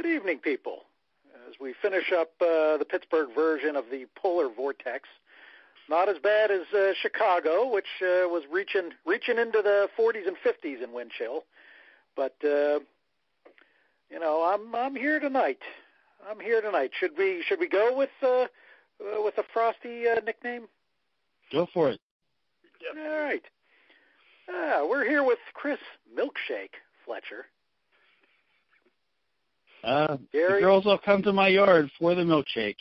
Good evening, people. As we finish up uh, the Pittsburgh version of the polar vortex, not as bad as uh, Chicago, which uh, was reaching reaching into the 40s and 50s in wind chill. But uh, you know, I'm I'm here tonight. I'm here tonight. Should we should we go with uh, uh, with a frosty uh, nickname? Go for it. Yep. All right. Ah, we're here with Chris Milkshake Fletcher. Uh, the girls will come to my yard for the milkshake.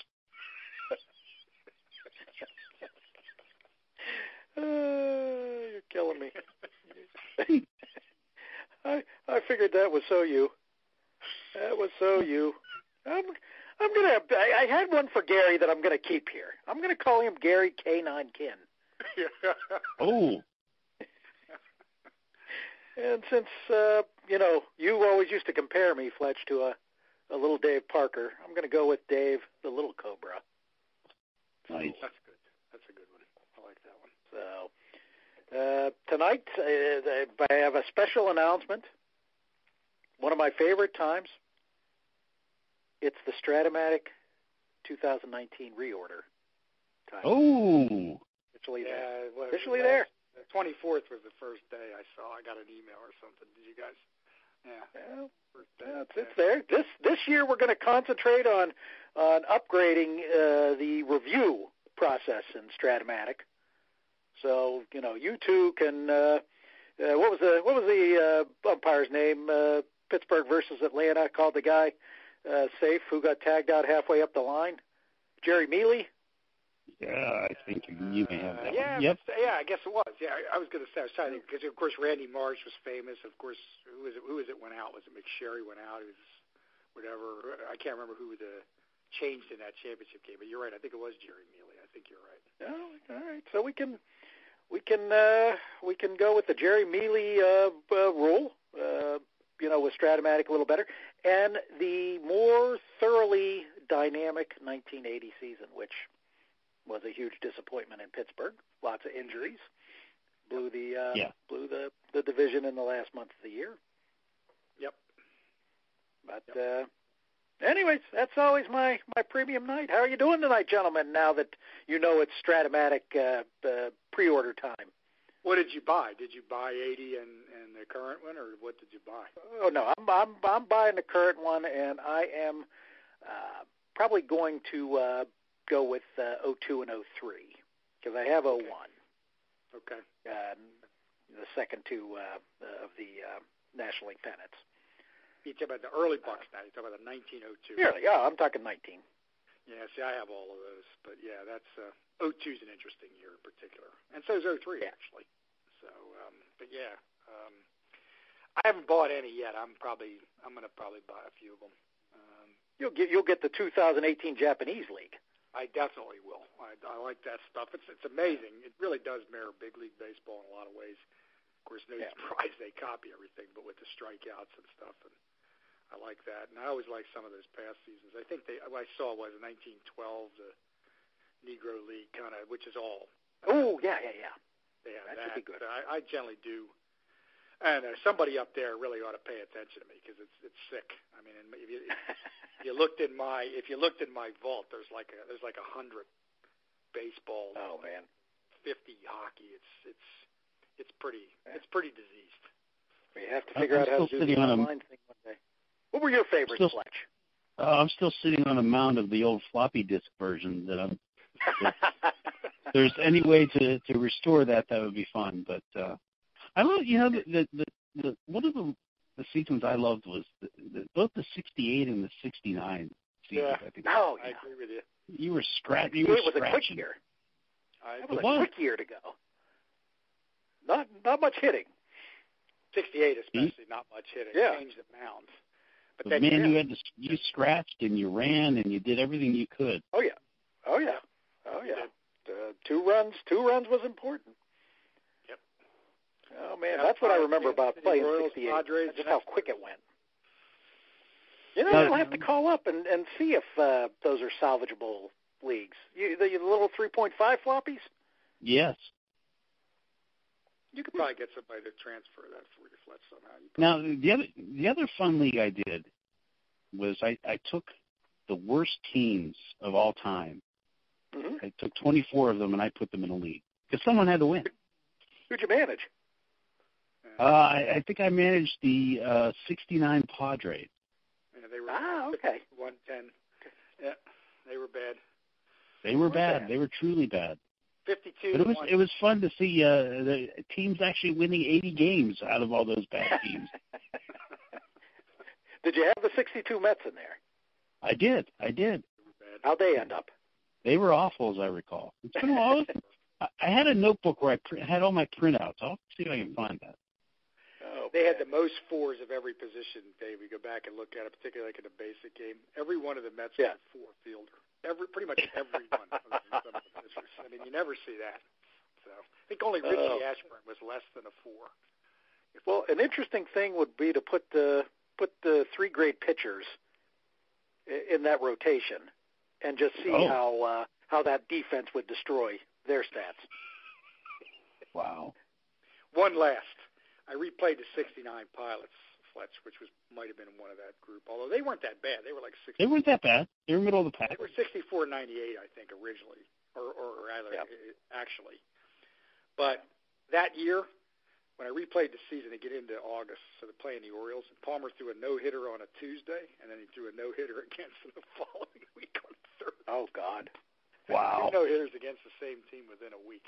uh, you're killing me. I I figured that was so you. That was so you. I'm I'm gonna. I, I had one for Gary that I'm gonna keep here. I'm gonna call him Gary K9 Kinn. oh. And since uh, you know you always used to compare me, Fletch, to a a little Dave Parker, I'm going to go with Dave the Little Cobra. Nice. That's good. That's a good one. I like that one. So uh, tonight uh, I have a special announcement. One of my favorite times. It's the Strat-O-Matic 2019 reorder. Time. Oh. Officially yeah, there. Well, Officially there. The 24th was the first day I saw. I got an email or something. Did you guys? Yeah. Well, yeah, it's, it's there. This this year we're going to concentrate on on upgrading uh, the review process in Strat-O-Matic. So you know, you two can. Uh, uh, what was the what was the uh, umpire's name? Uh, Pittsburgh versus Atlanta called the guy uh, safe who got tagged out halfway up the line. Jerry Mealy. Yeah, I think you may have that. Uh, yeah, one. Yep. yeah, I guess it was. Yeah, I, I was going to say I was trying to because of course Randy Marsh was famous. Of course, who was it? Who was it went out? Was it McSherry went out? It was whatever. I can't remember who the changed in that championship game. But you're right. I think it was Jerry Mealy. I think you're right. Oh, all right. So we can we can uh, we can go with the Jerry Mealy uh, uh, rule. Uh, you know, with Strat-O-Matic a little better, and the more thoroughly dynamic 1980 season, which was a huge disappointment in Pittsburgh. Lots of injuries. Blew the uh, yeah. blew the the division in the last month of the year. Yep. But uh anyways, that's always my my premium night. How are you doing tonight, gentlemen? Now that you know it's Strat-O-Matic uh, uh pre-order time. What did you buy? Did you buy 80 and and the current one, or what did you buy? Oh no, I'm I'm I'm buying the current one, and I am uh, probably going to uh, go with uh, 02 and 03 because I have 01. Okay. Um, the second two uh, of the uh, National League pennants. You talk about the early Bucs now. You talk about the 1902. Yeah, yeah, I'm talking 19. Yeah, see, I have all of those, but yeah, that's uh, 02 is an interesting year in particular, and so is 03 yeah. actually. So, um, but yeah, um, I haven't bought any yet. I'm probably I'm going to probably buy a few of them. Um, you'll get you'll get the 2018 Japanese League. I definitely will. I, I like that stuff. It's it's amazing. It really does mirror big league baseball in a lot of ways. Of course, no yeah. surprise they copy everything, but with the strikeouts and stuff, and I like that. And I always like some of those past seasons. I think they what I saw was 1912 the Negro League kind of, which is all. Oh yeah, yeah, yeah. They have that. that. Should be good. I, I generally do. And uh, somebody up there really ought to pay attention to me because it's it's sick. I mean, if you, if you looked in my if you looked in my vault, there's like a there's like a hundred baseball. Oh man, fifty hockey. It's it's it's pretty it's pretty diseased. We have to figure I'm out how to do the online thing one day. What were your favorites, still, Fletch? Uh, I'm still sitting on a mound of the old floppy disk version that I'm. if there's any way to to restore that, that would be fun. But uh, I love, you know, the the, the, the one of the the seasons I loved was the, the, both the '68 and the '69 seasons. Yeah. I think. Oh, I yeah. agree with you. You were scratch. You it were was a quick year. I, That was a quick year to go. Not not much hitting. 68 especially, not much hitting. Yeah. Changed the mounds. But But then man, yeah, you had to you scratched and you ran and you did everything you could. Oh yeah. Oh yeah. Oh yeah. Uh, two runs. Two runs was important. Yep. Oh man, Yeah, that's what I remember about City playing '68. Padres, Just how quick it went. You know, you'll have to call up and and see if uh, those are salvageable leagues. You, the, the little 3.5 floppies. Yes. you could probably get somebody to transfer that for you, Fletch, somehow. You Now the other the other fun league I did was I, I took the worst teams of all time. Mm-hmm. I took 24 of them and I put them in a league because someone had to win. Who'd you manage? Uh, I, I think I managed the uh, 69 Padres. Yeah, they were Ah, okay. 110. Yeah, they were bad. They were bad. bad. They were truly bad. 52 But it was one. it was fun to see uh, the teams actually winning 80 games out of all those bad teams. Did you have the 62 Mets in there? I did. I did. bad. How'd they end up? They were awful, as I recall. It's been a while. I I had a notebook where I pr- had all my printouts. I'll see if I can find that. Oh, They had the most fours of every position, Dave. We go back and look at it, particularly like in the basic game. Every one of the Mets Yeah. was a four fielder. Every pretty much every one of them. some of the pitchers. I mean, you never see that. So I think only Richie Oh. Ashburn was less than a four. Well, an interesting thing would be to put the put the three great pitchers in that rotation and just see Oh. how uh, how that defense would destroy their stats. Wow. One last. I replayed the '69 Pilots, Fletch, which was might have been one of that group. Although they weren't that bad. They were like 60. They weren't that bad. They were middle of the pack. They were 64.98, I think, originally, or, or rather, Yep. uh, actually. But that year, when I replayed the season to get into August, so they're playing the Orioles, and Palmer threw a no hitter on a Tuesday, and then he threw a no hitter against them the following week on Thursday. Oh God. Wow. Two no hitters against the same team within a week.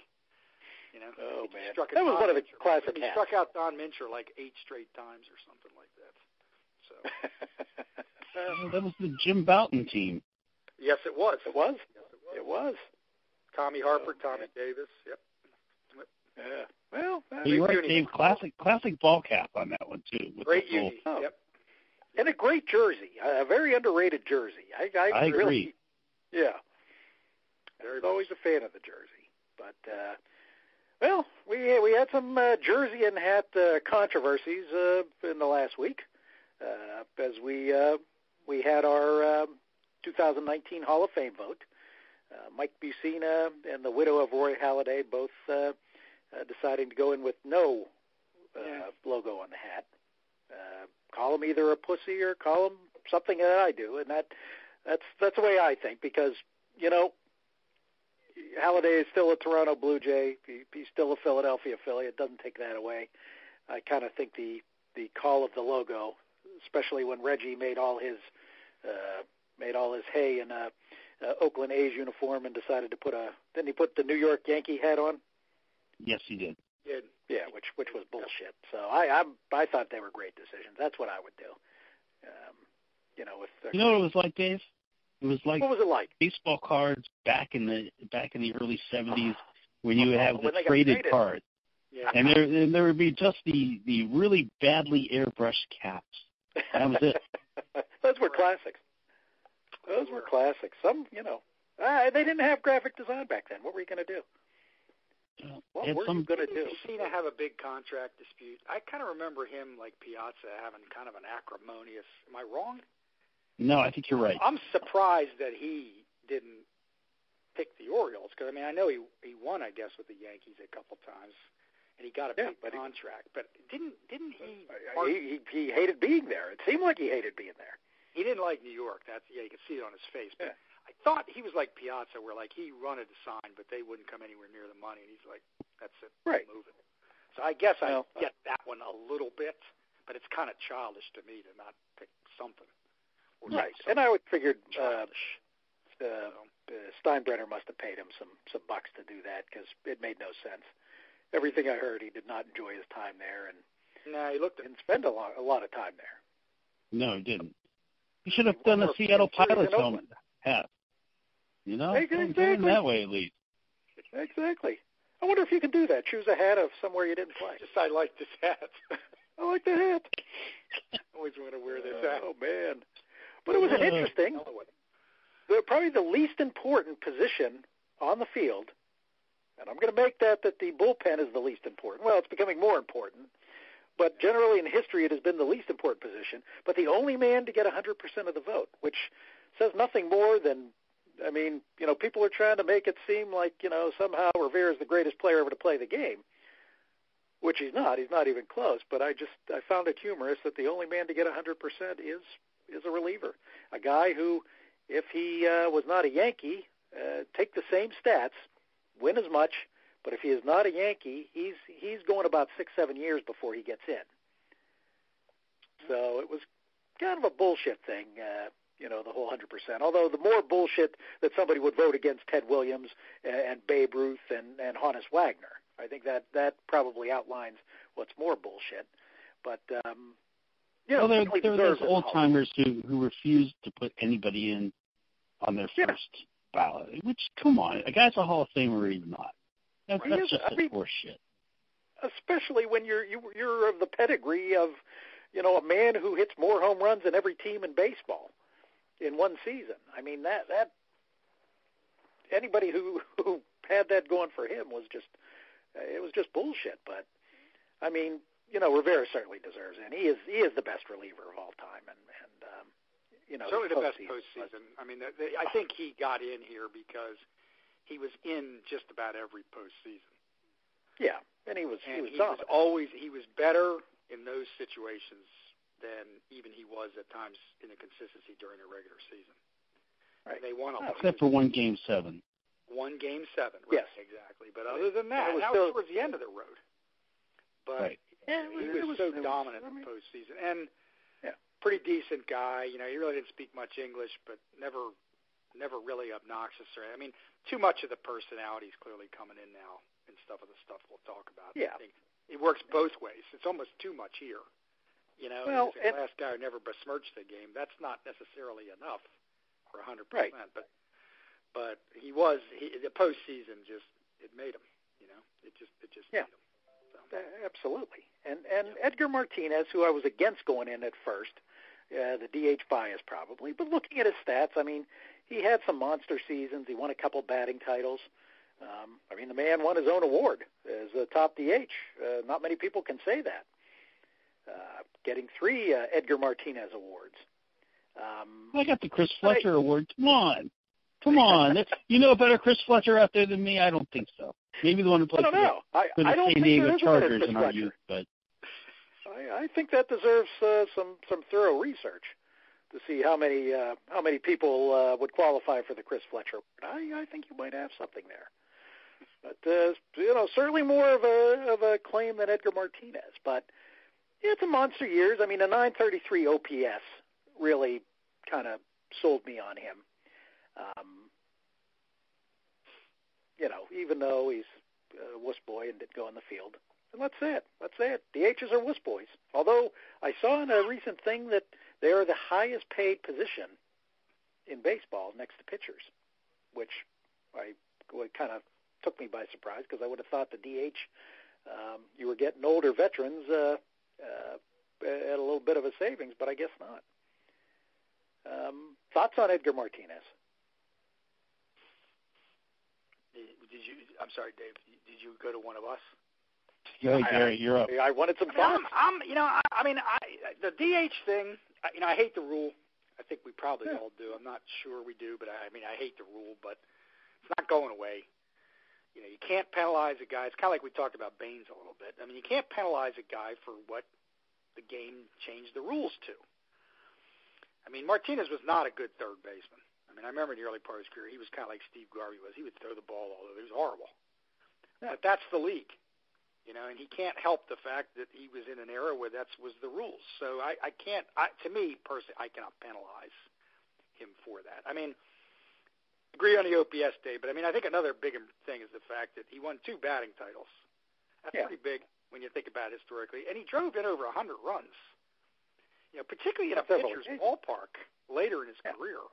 You know, Oh, I think he man. struck That was Don one of the Mincher. classic He hats. struck out Don Mincher like eight straight times or something like that. So Uh, that was the Jim Bouton team. yes, it was. it was. Yes, it was. It was. Tommy Harper, Oh, Tommy man. Davis. Yep. Yeah. Well, I You're right, Uni. Dave. Classic, classic ball cap on that one too. With Great the full- uni. Oh. Yep. and a great jersey, a very underrated jersey. I I, I really, agree. Yeah. Very I was always a fan of the jersey, but uh, well, we we had some uh, jersey and hat uh, controversies uh, in the last week uh, as we uh, we had our um, 2019 Hall of Fame vote. Uh, Mike Mussina and the widow of Roy Halladay both uh, uh, deciding to go in with no uh, Yeah. logo on the hat. Uh, call him either a pussy or call him something that I do, and that that's that's the way I think because you know Halladay is still a Toronto Blue Jay. He, he's still a Philadelphia Philly. It doesn't take that away. I kind of think the the call of the logo, especially when Reggie made all his uh, made all his hay in a, a Oakland A's uniform and decided to put a didn't he put the New York Yankee hat on? Yes, he did. Yeah. Yeah, which which was bullshit. So I I I thought they were great decisions. That's what I would do. Um, you know, with the, You know what it was like, Dave? It was like what was it like? baseball cards back in the back in the early '70s when you would have the traded traded. cards, Yeah. and there and there would be just the the really badly airbrushed caps. That was it. Those were classics. Those were classics. Some, you know, uh, they didn't have graphic design back then. What were you going to do? What were some you going to Didn't do? Cena have a big contract dispute? I kind of remember him like Piazza having kind of an acrimonious. Am I wrong? No, I think you're right. I'm surprised that he didn't pick the Orioles because I mean I know he he won I guess with the Yankees a couple times and he got a Yeah, big but he- contract. But didn't didn't he? Uh, He, he he hated being there. It seemed like he hated being there. He didn't like New York. That's yeah, you could see it on his face. But Yeah. I thought he was like Piazza, where like he wanted to sign, but they wouldn't come anywhere near the money, and he's like, "That's it, I'm Right. moving." So I guess I Well, get that one a little bit, but it's kind of childish to me to not pick something. Or Right. something And I would figured uh, uh, uh, Steinbrenner must have paid him some some bucks to do that because it made no sense. Everything I heard, he did not enjoy his time there and nah, he looked at didn't spend a lot a lot of time there. No, he didn't. He should have He done won a Seattle series in Pilots Oakland. helmet hat. You know, Exactly. do it that way at least. Exactly. I wonder if you can do that. Choose a hat of somewhere you didn't play. just I like this hat. I like the hat. I Always want to wear this hat. Oh man! But it was an Uh, interesting, the, probably the least important position on the field, and I'm going to make that that the bullpen is the least important. Well, it's becoming more important, but generally in history it has been the least important position. But the only man to get 100% of the vote, which says nothing more than, I mean, you know, people are trying to make it seem like you know somehow Rivera is the greatest player ever to play the game. Which he's not. He's not even close. But I just I found it humorous that the only man to get 100% is is a reliever, a guy who, if he uh, was not a Yankee, uh, take the same stats, win as much, but if he is not a Yankee, he's he's going about six seven years before he gets in. So it was kind of a bullshit thing, uh, you know, the whole 100%. Although the more bullshit that somebody would vote against Ted Williams and, and Babe Ruth and, and Honus Wagner. I think that that probably outlines what's more bullshit. But um, you know, well, there, there are those old timers who who refuse to put anybody in on their yeah. first ballot. Which, come on, a guy's a Hall of Famer or he's not. That's, yes, just I a mean- horse especially when you're you, you're of the pedigree of you know a man who hits more home runs than every team in baseball in one season. I mean that that anybody who who had that going for him was just it was just bullshit. But I mean, you know, Rivera certainly deserves it. And he is he is the best reliever of all time, and and um, you know Certainly the best postseason was- I mean, the, the, I think he got in here because he was in just about every postseason, Yeah, and he was he was he was always he was better in those situations than even he was at times in the consistency during the regular season. Right. And they won a Except for one game seven. one game seven. Right, Yes. exactly. But other than That that, was that still- towards the end of the road. But Right. Yeah, he was, was- so was- dominant I in the postseason, and Yeah. pretty decent guy. You know, he really didn't speak much English, but never, never really obnoxious. Or I mean, too much of the personality is clearly coming in now and stuff of the stuff we'll talk about. Yeah. I think it works both ways. It's almost too much here. You know, Well, a and- guy who never besmirched the game. That's not necessarily enough for a hundred Right. percent. But but he was he, the postseason just it made him. You know, it just it just Yeah. made him. So. Uh, Absolutely. And and Edgar Martinez, who I was against going in at first, uh, the DH bias probably, but looking at his stats, I mean, he had some monster seasons. He won a couple batting titles. Um, I mean, the man won his own award as a top DH. Uh, not many people can say that. Uh, getting three uh, Edgar Martinez awards. Um, I got the Chris But I- Fletcher Award. Come on. Come on. You know a better Chris Fletcher out there than me? I don't think so. Maybe the one who played I don't for the, know. I, for the I don't San Diego there is a better Chargers in our youth, but I, I think that deserves uh, some some thorough research to see how many uh, how many people uh, would qualify for the Chris Fletcher. I I think you might have something there, but uh, you know certainly more of a of a claim than Edgar Martinez. But yeah, it's a monster years. I mean, a 933 OPS really kind of sold me on him. Um, you know, even though he's a wuss boy and didn't go on the field. And that's it. That's it. DHs are wuss boys. Although I saw in a recent thing that they are the highest paid position in baseball next to pitchers, which I what kind of took me by surprise because I would have thought the DH um, you were getting older veterans uh, uh, at a little bit of a savings, but I guess not. Um, thoughts on Edgar Martinez? Did you? I'm sorry, Dave. Did you go to one of us? go ahead, I- Gary, you're up. I wanted some I mean, I'm, thoughts. I'm, you know, I, I mean, I, the DH thing. I, you know, I hate the rule. I think we probably Yeah. all do. I'm not sure we do, but I, I mean, I hate the rule, but it's not going away. You know, you can't penalize a guy. It's kind of like we talked about Baines a little bit. I mean, you can't penalize a guy for what the game changed the rules to. I mean, Martinez was not a good third baseman. I mean, I remember in the early part of his career, he was kind of like Steve Garvey was. He would throw the ball all over. He was horrible. But that's the league, you know, and he can't help the fact that he was in an era where that's was the rules. So I, I can't. I, to me personally, I cannot penalize him for that. I mean, agree on the OPS day, but I mean, I think another big thing is the fact that he won two batting titles. That's Yeah. pretty big when you think about it historically, and he drove in over a 100 runs. You know, particularly in a pitcher's ballpark later in his Yeah. career.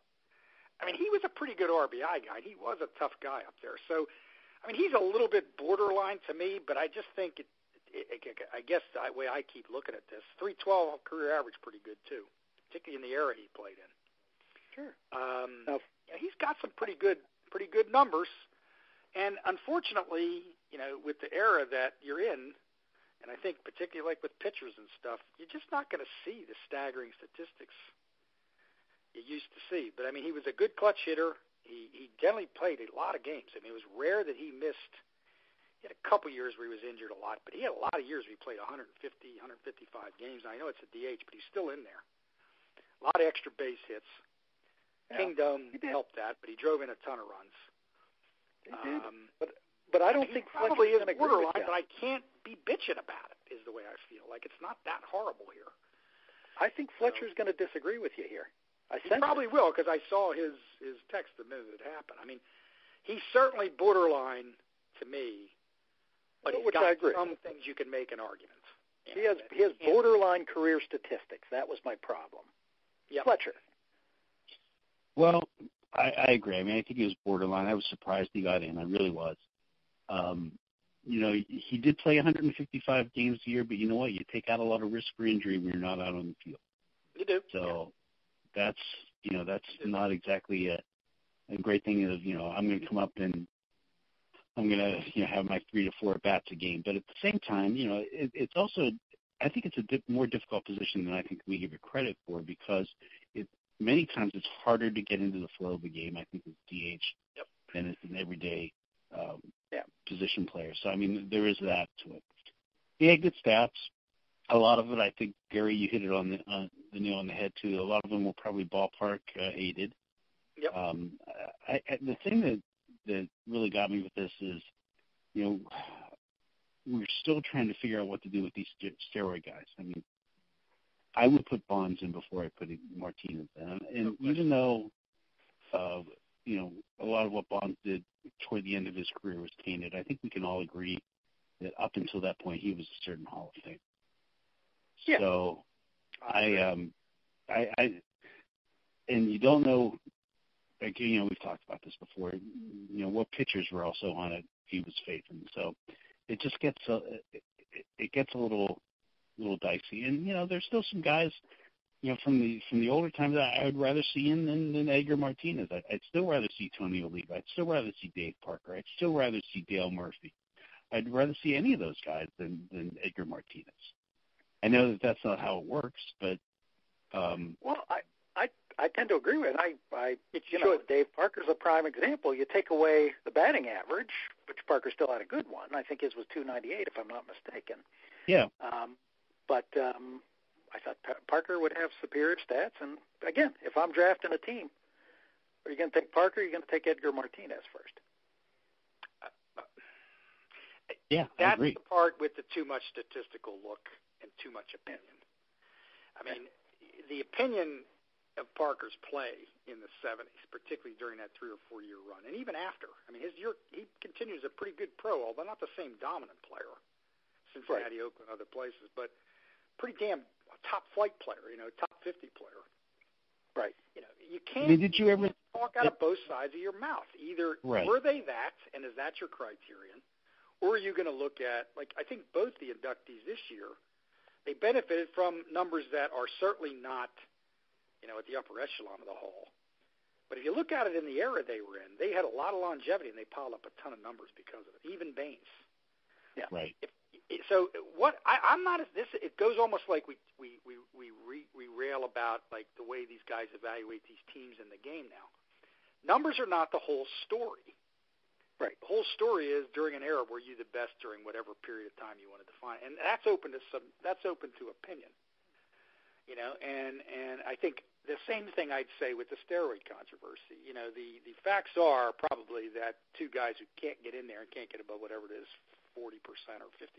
I mean, he was a pretty good RBI guy. He was a tough guy up there. So, I mean, he's a little bit borderline to me, but I just think it. it, it I guess the way I keep looking at this, 312 career average, pretty good too, particularly in the era he played in. Sure. Um, Now- yeah, he's got some pretty good, pretty good numbers, and unfortunately, you know, with the era that you're in, and I think particularly like with pitchers and stuff, you're just not going to see the staggering statistics you used to see. But I mean, he was a good clutch hitter. He he generally played a lot of games. I mean, it was rare that he missed. He had a couple years where he was injured a lot, but he had a lot of years where he played 150, 155 games. And I know it's a DH, but he's still in there. A lot of extra base hits. Yeah, Kingdome helped that, but he drove in a ton of runs. He did. Um, but but I don't he think probably is borderline, but I can't be bitching about it. Is the way I feel. Like it's not that horrible here. I think Fletcher's so, going to disagree with you here. I he probably it. will because I saw his his text the minute it happened. I mean, he's certainly borderline to me, but he's Which got I agree. some things you can make an argument. He has he has borderline career statistics. That was my problem. Yep. Fletcher. Well, I, I agree. I mean, I think he was borderline. I was surprised he got in. I really was. Um, you know, he did play 155 games a year, but you know what? You take out a lot of risk for injury when you're not out on the field. You do. So that's you know that's not exactly a, a great thing. Of you know, I'm going to come up and I'm going to you know have my three to four bats a game, but at the same time, you know, it, it's also I think it's a dip, more difficult position than I think we give it credit for because it many times it's harder to get into the flow of the game. I think with DH yep. than it's an everyday um, yeah. position player. So I mean, there is that to it. He had good stats. A lot of it, I think, Gary, you hit it on the on the nail on the head too. A lot of them were probably ballpark uh, aided. Yep. Um, I, I, the thing that that really got me with this is, you know, we're still trying to figure out what to do with these steroid guys. I mean, I would put Bonds in before I put Martinez in, and no even though, uh, you know, a lot of what Bonds did toward the end of his career was tainted, I think we can all agree that up until that point he was a certain Hall of Fame. Yeah. So, I um, I, I, and you don't know. Like, you know, we've talked about this before. You know, what pitchers were also on it he was facing. So, it just gets a it, it gets a little little dicey. And you know, there's still some guys, you know, from the from the older times that I would rather see in than, than Edgar Martinez. I, I'd still rather see Tony Oliva. I'd still rather see Dave Parker. I'd still rather see Dale Murphy. I'd rather see any of those guys than than Edgar Martinez. I know that that's not how it works, but um, well, I I I tend to agree with it. I I it you should. know Dave Parker's a prime example. You take away the batting average, which Parker still had a good one. I think his was 298 if I'm not mistaken. Yeah. Um, but um, I thought pa- Parker would have superior stats. And again, if I'm drafting a team, are you going to take Parker? Or are you going to take Edgar Martinez first? Yeah, that's I agree. the part with the too much statistical look and too much opinion. I mean, the opinion of Parker's play in the 70s, particularly during that three or four year run, and even after. I mean, his year he continues a pretty good pro, although not the same dominant player. Cincinnati, right. Oakland, other places, but pretty damn top flight player, you know, top 50 player. Right. You know, you can't. I mean, did you ever talk out of both sides of your mouth? Either right. were they that, and is that your criterion, or are you going to look at like I think both the inductees this year, they benefited from numbers that are certainly not, you know, at the upper echelon of the hall. But if you look at it in the era they were in, they had a lot of longevity and they piled up a ton of numbers because of it. Even Baines. Yeah. Right. If so what I, I'm not as this. It goes almost like we we we we re, we rail about like the way these guys evaluate these teams in the game now. Numbers are not the whole story. Right. The whole story is during an era were you the best during whatever period of time you want to define, and that's open to some. That's open to opinion. You know, and and I think the same thing I'd say with the steroid controversy. You know, the the facts are probably that two guys who can't get in there and can't get above whatever it is 40% or 50%,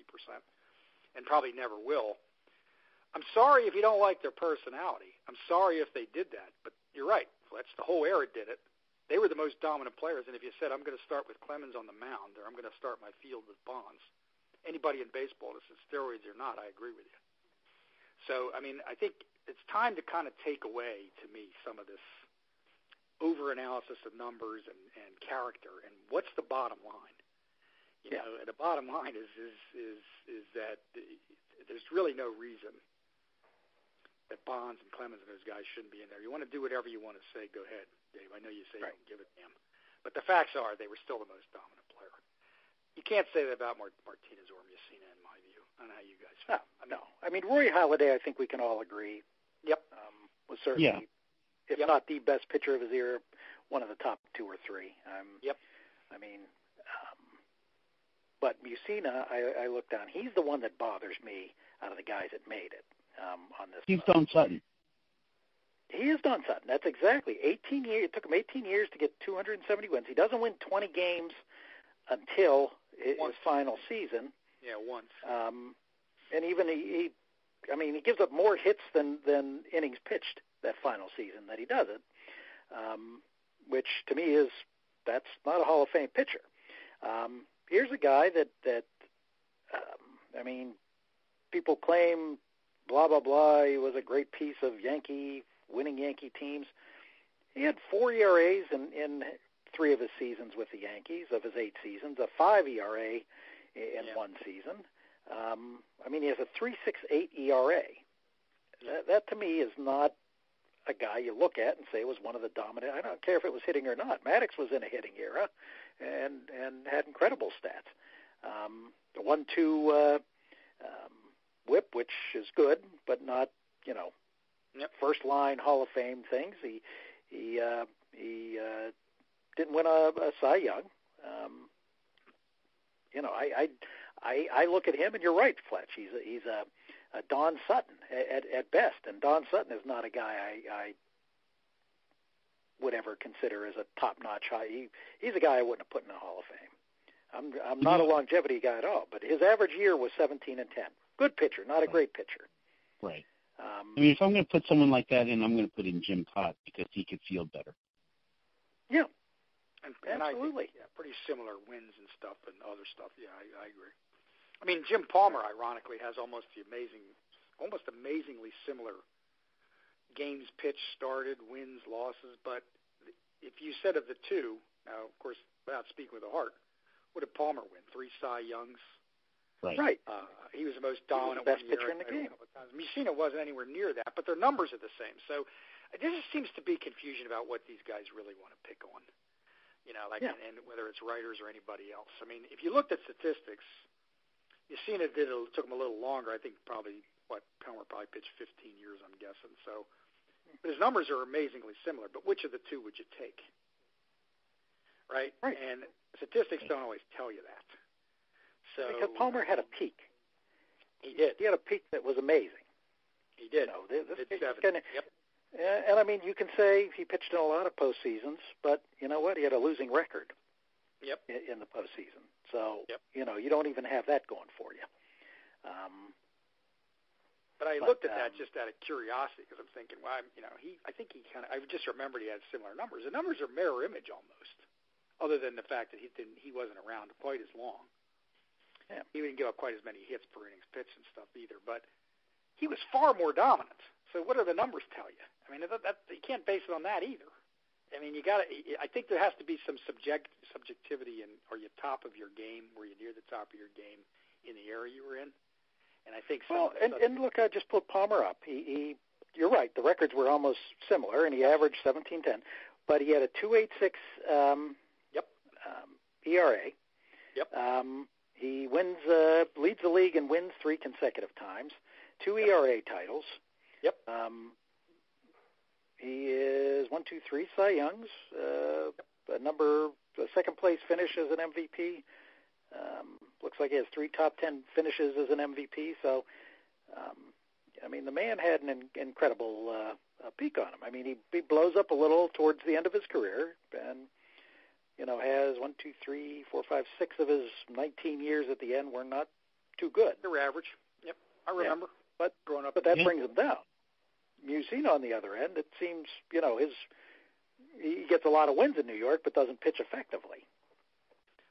and probably never will. I'm sorry if you don't like their personality. I'm sorry if they did that, but you're right. That's the whole era did it. They were the most dominant players, and if you said I'm going to start with Clemens on the mound or I'm going to start my field with Bonds, anybody in baseball that says steroids or not, I agree with you. So, I mean, I think it's time to kind of take away, to me, some of this over-analysis of numbers and, and character, and what's the bottom line? You Yeah. know, and the bottom line is is is is that there's really no reason that Bonds and Clemens and those guys shouldn't be in there. You want to do whatever you want to say, go ahead, Dave. I know you say Right. you don't give a damn, but the facts are they were still the most dominant player. You can't say that about Mart- Martinez or Mussina, in my view. I don't know how you guys feel. No, no. I mean, Roy Halladay, I think we can all agree. Yep. Um, was certainly, Yeah. if Yep. not the best pitcher of his era, one of the top two or three. Um, Yep. I mean, um, but Mussina, I, I looked down. He's the one that bothers me out of the guys that made it um, on this. He's Don Sutton. He is Don Sutton. That's exactly 18 years. It took him 18 years to get 270 wins. He doesn't win 20 games until his final season. Yeah, once. Um, and even he, he, I mean, he gives up more hits than than innings pitched that final season that he does it, um, which to me is that's not a Hall of Fame pitcher. Um, here's a guy that that um, I mean, people claim blah blah blah. He was a great piece of Yankee winning Yankee teams. He had four ERAs in in three of his seasons with the Yankees of his eight seasons, a five ERA in Yeah. one season. Um, I mean, he has a 3.68 ERA. That, that to me is not a guy you look at and say was one of the dominant. I don't care if it was hitting or not. Maddux was in a hitting era, and and had incredible stats. Um, the one-two uh, um, whip, which is good, but not you know Yep. first line Hall of Fame things. He he uh, he uh, didn't win a, a Cy Young. Um, you know, I, I I I look at him, and you're right, Fletch. He's a, he's a, a Don Sutton at, at best, and Don Sutton is not a guy I, I would ever consider as a top-notch high. He, he's a guy I wouldn't have put in the Hall of Fame. I'm I'm not a longevity guy at all, but his average year was 17 and 10. Good pitcher, not a great pitcher. Right. Um, I mean, if I'm going to put someone like that in, I'm going to put in Jim Kaat because he could field better. yeah, And, and Absolutely. think, yeah, pretty similar wins and stuff and other stuff. Yeah, I, I agree. I mean, Jim Palmer, ironically, has almost the amazing, almost amazingly similar games pitched, started, wins, losses. But if you said of the two, now of course, without speaking with the heart, what did Palmer win? Three Cy Youngs. Right. right. Uh, he was the most dominant the best pitcher in the game. A couple of times. Mussina wasn't anywhere near that, but their numbers are the same. So uh, there just seems to be confusion about what these guys really want to pick on. You know, like Yeah. and, and whether it's writers or anybody else. I mean, if you looked at statistics, Mussina did it took him a little longer. I think probably what Palmer probably pitched 15 years, I'm guessing. So, but his numbers are amazingly similar. But which of the two would you take? Right. Right. And statistics don't always tell you that. So because Palmer had a peak. he did. He had a peak that was amazing. He did. You know, this, this gonna- Yep. Uh, and I mean, you can say he pitched in a lot of postseasons, but you know what? He had a losing record Yep. in, in the postseason. So Yep. you know, you don't even have that going for you. Um, But I But, looked at that um, just out of curiosity because I'm thinking, well, I'm, you know, he. I think he kind of. I just remembered he had similar numbers. The numbers are mirror image almost, other than the fact that he didn't. He wasn't around quite as long. Yeah. He didn't give up quite as many hits per innings pitched and stuff either. But he was far more dominant. So what do the numbers tell you? I mean, that, that you can't base it on that either. I mean, you got to. I think there has to be some subject subjectivity in. Are you top of your game? Were you near the top of your game in the area you were in? And I think some well, and, stuff- and look, I just pulled Palmer up. He, he, you're right. The records were almost similar, and he averaged 17.10, but he had a 2.86 um, Yep. um, ERA. Yep. Um, he wins, uh, leads the league and wins three consecutive times. Two Yep. ERA titles. Yep. Um, he is one, two, three Cy Youngs. Uh, a number, a second place finish as an MVP. Um, looks like he has three top ten finishes as an MVP. So, um, I mean, the man had an in- incredible uh, uh, peak on him. I mean, he, he blows up a little towards the end of his career, and you know, has one, two, three, four, five, six of his 19 years at the end were not too good. They're average. Yep, I Yeah. remember. But growing up, but that Yeah. brings him down. Mussina, on the other end, it seems you know his he gets a lot of wins in New York, but doesn't pitch effectively.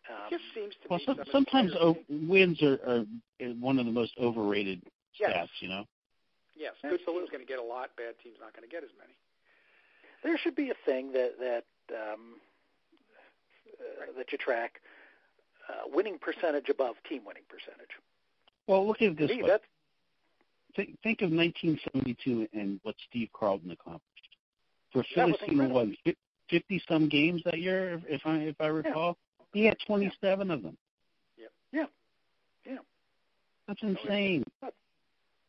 Um, it just seems to Well, be. some, some sometimes o- wins are, are one of the most overrated yes, stats. You know. yes, good Absolutely. team's going to get a lot. Bad team's not going to get as many. there should be a thing that that um, uh, that you track uh, winning percentage above team winning percentage. Well, look at it this me, way. Think, think of 1972 and what Steve Carlton accomplished. For Philly was team what, 50 some games that year, if- if I if I recall, he had 27 of them. Yep. Yeah. Yeah. That's insane.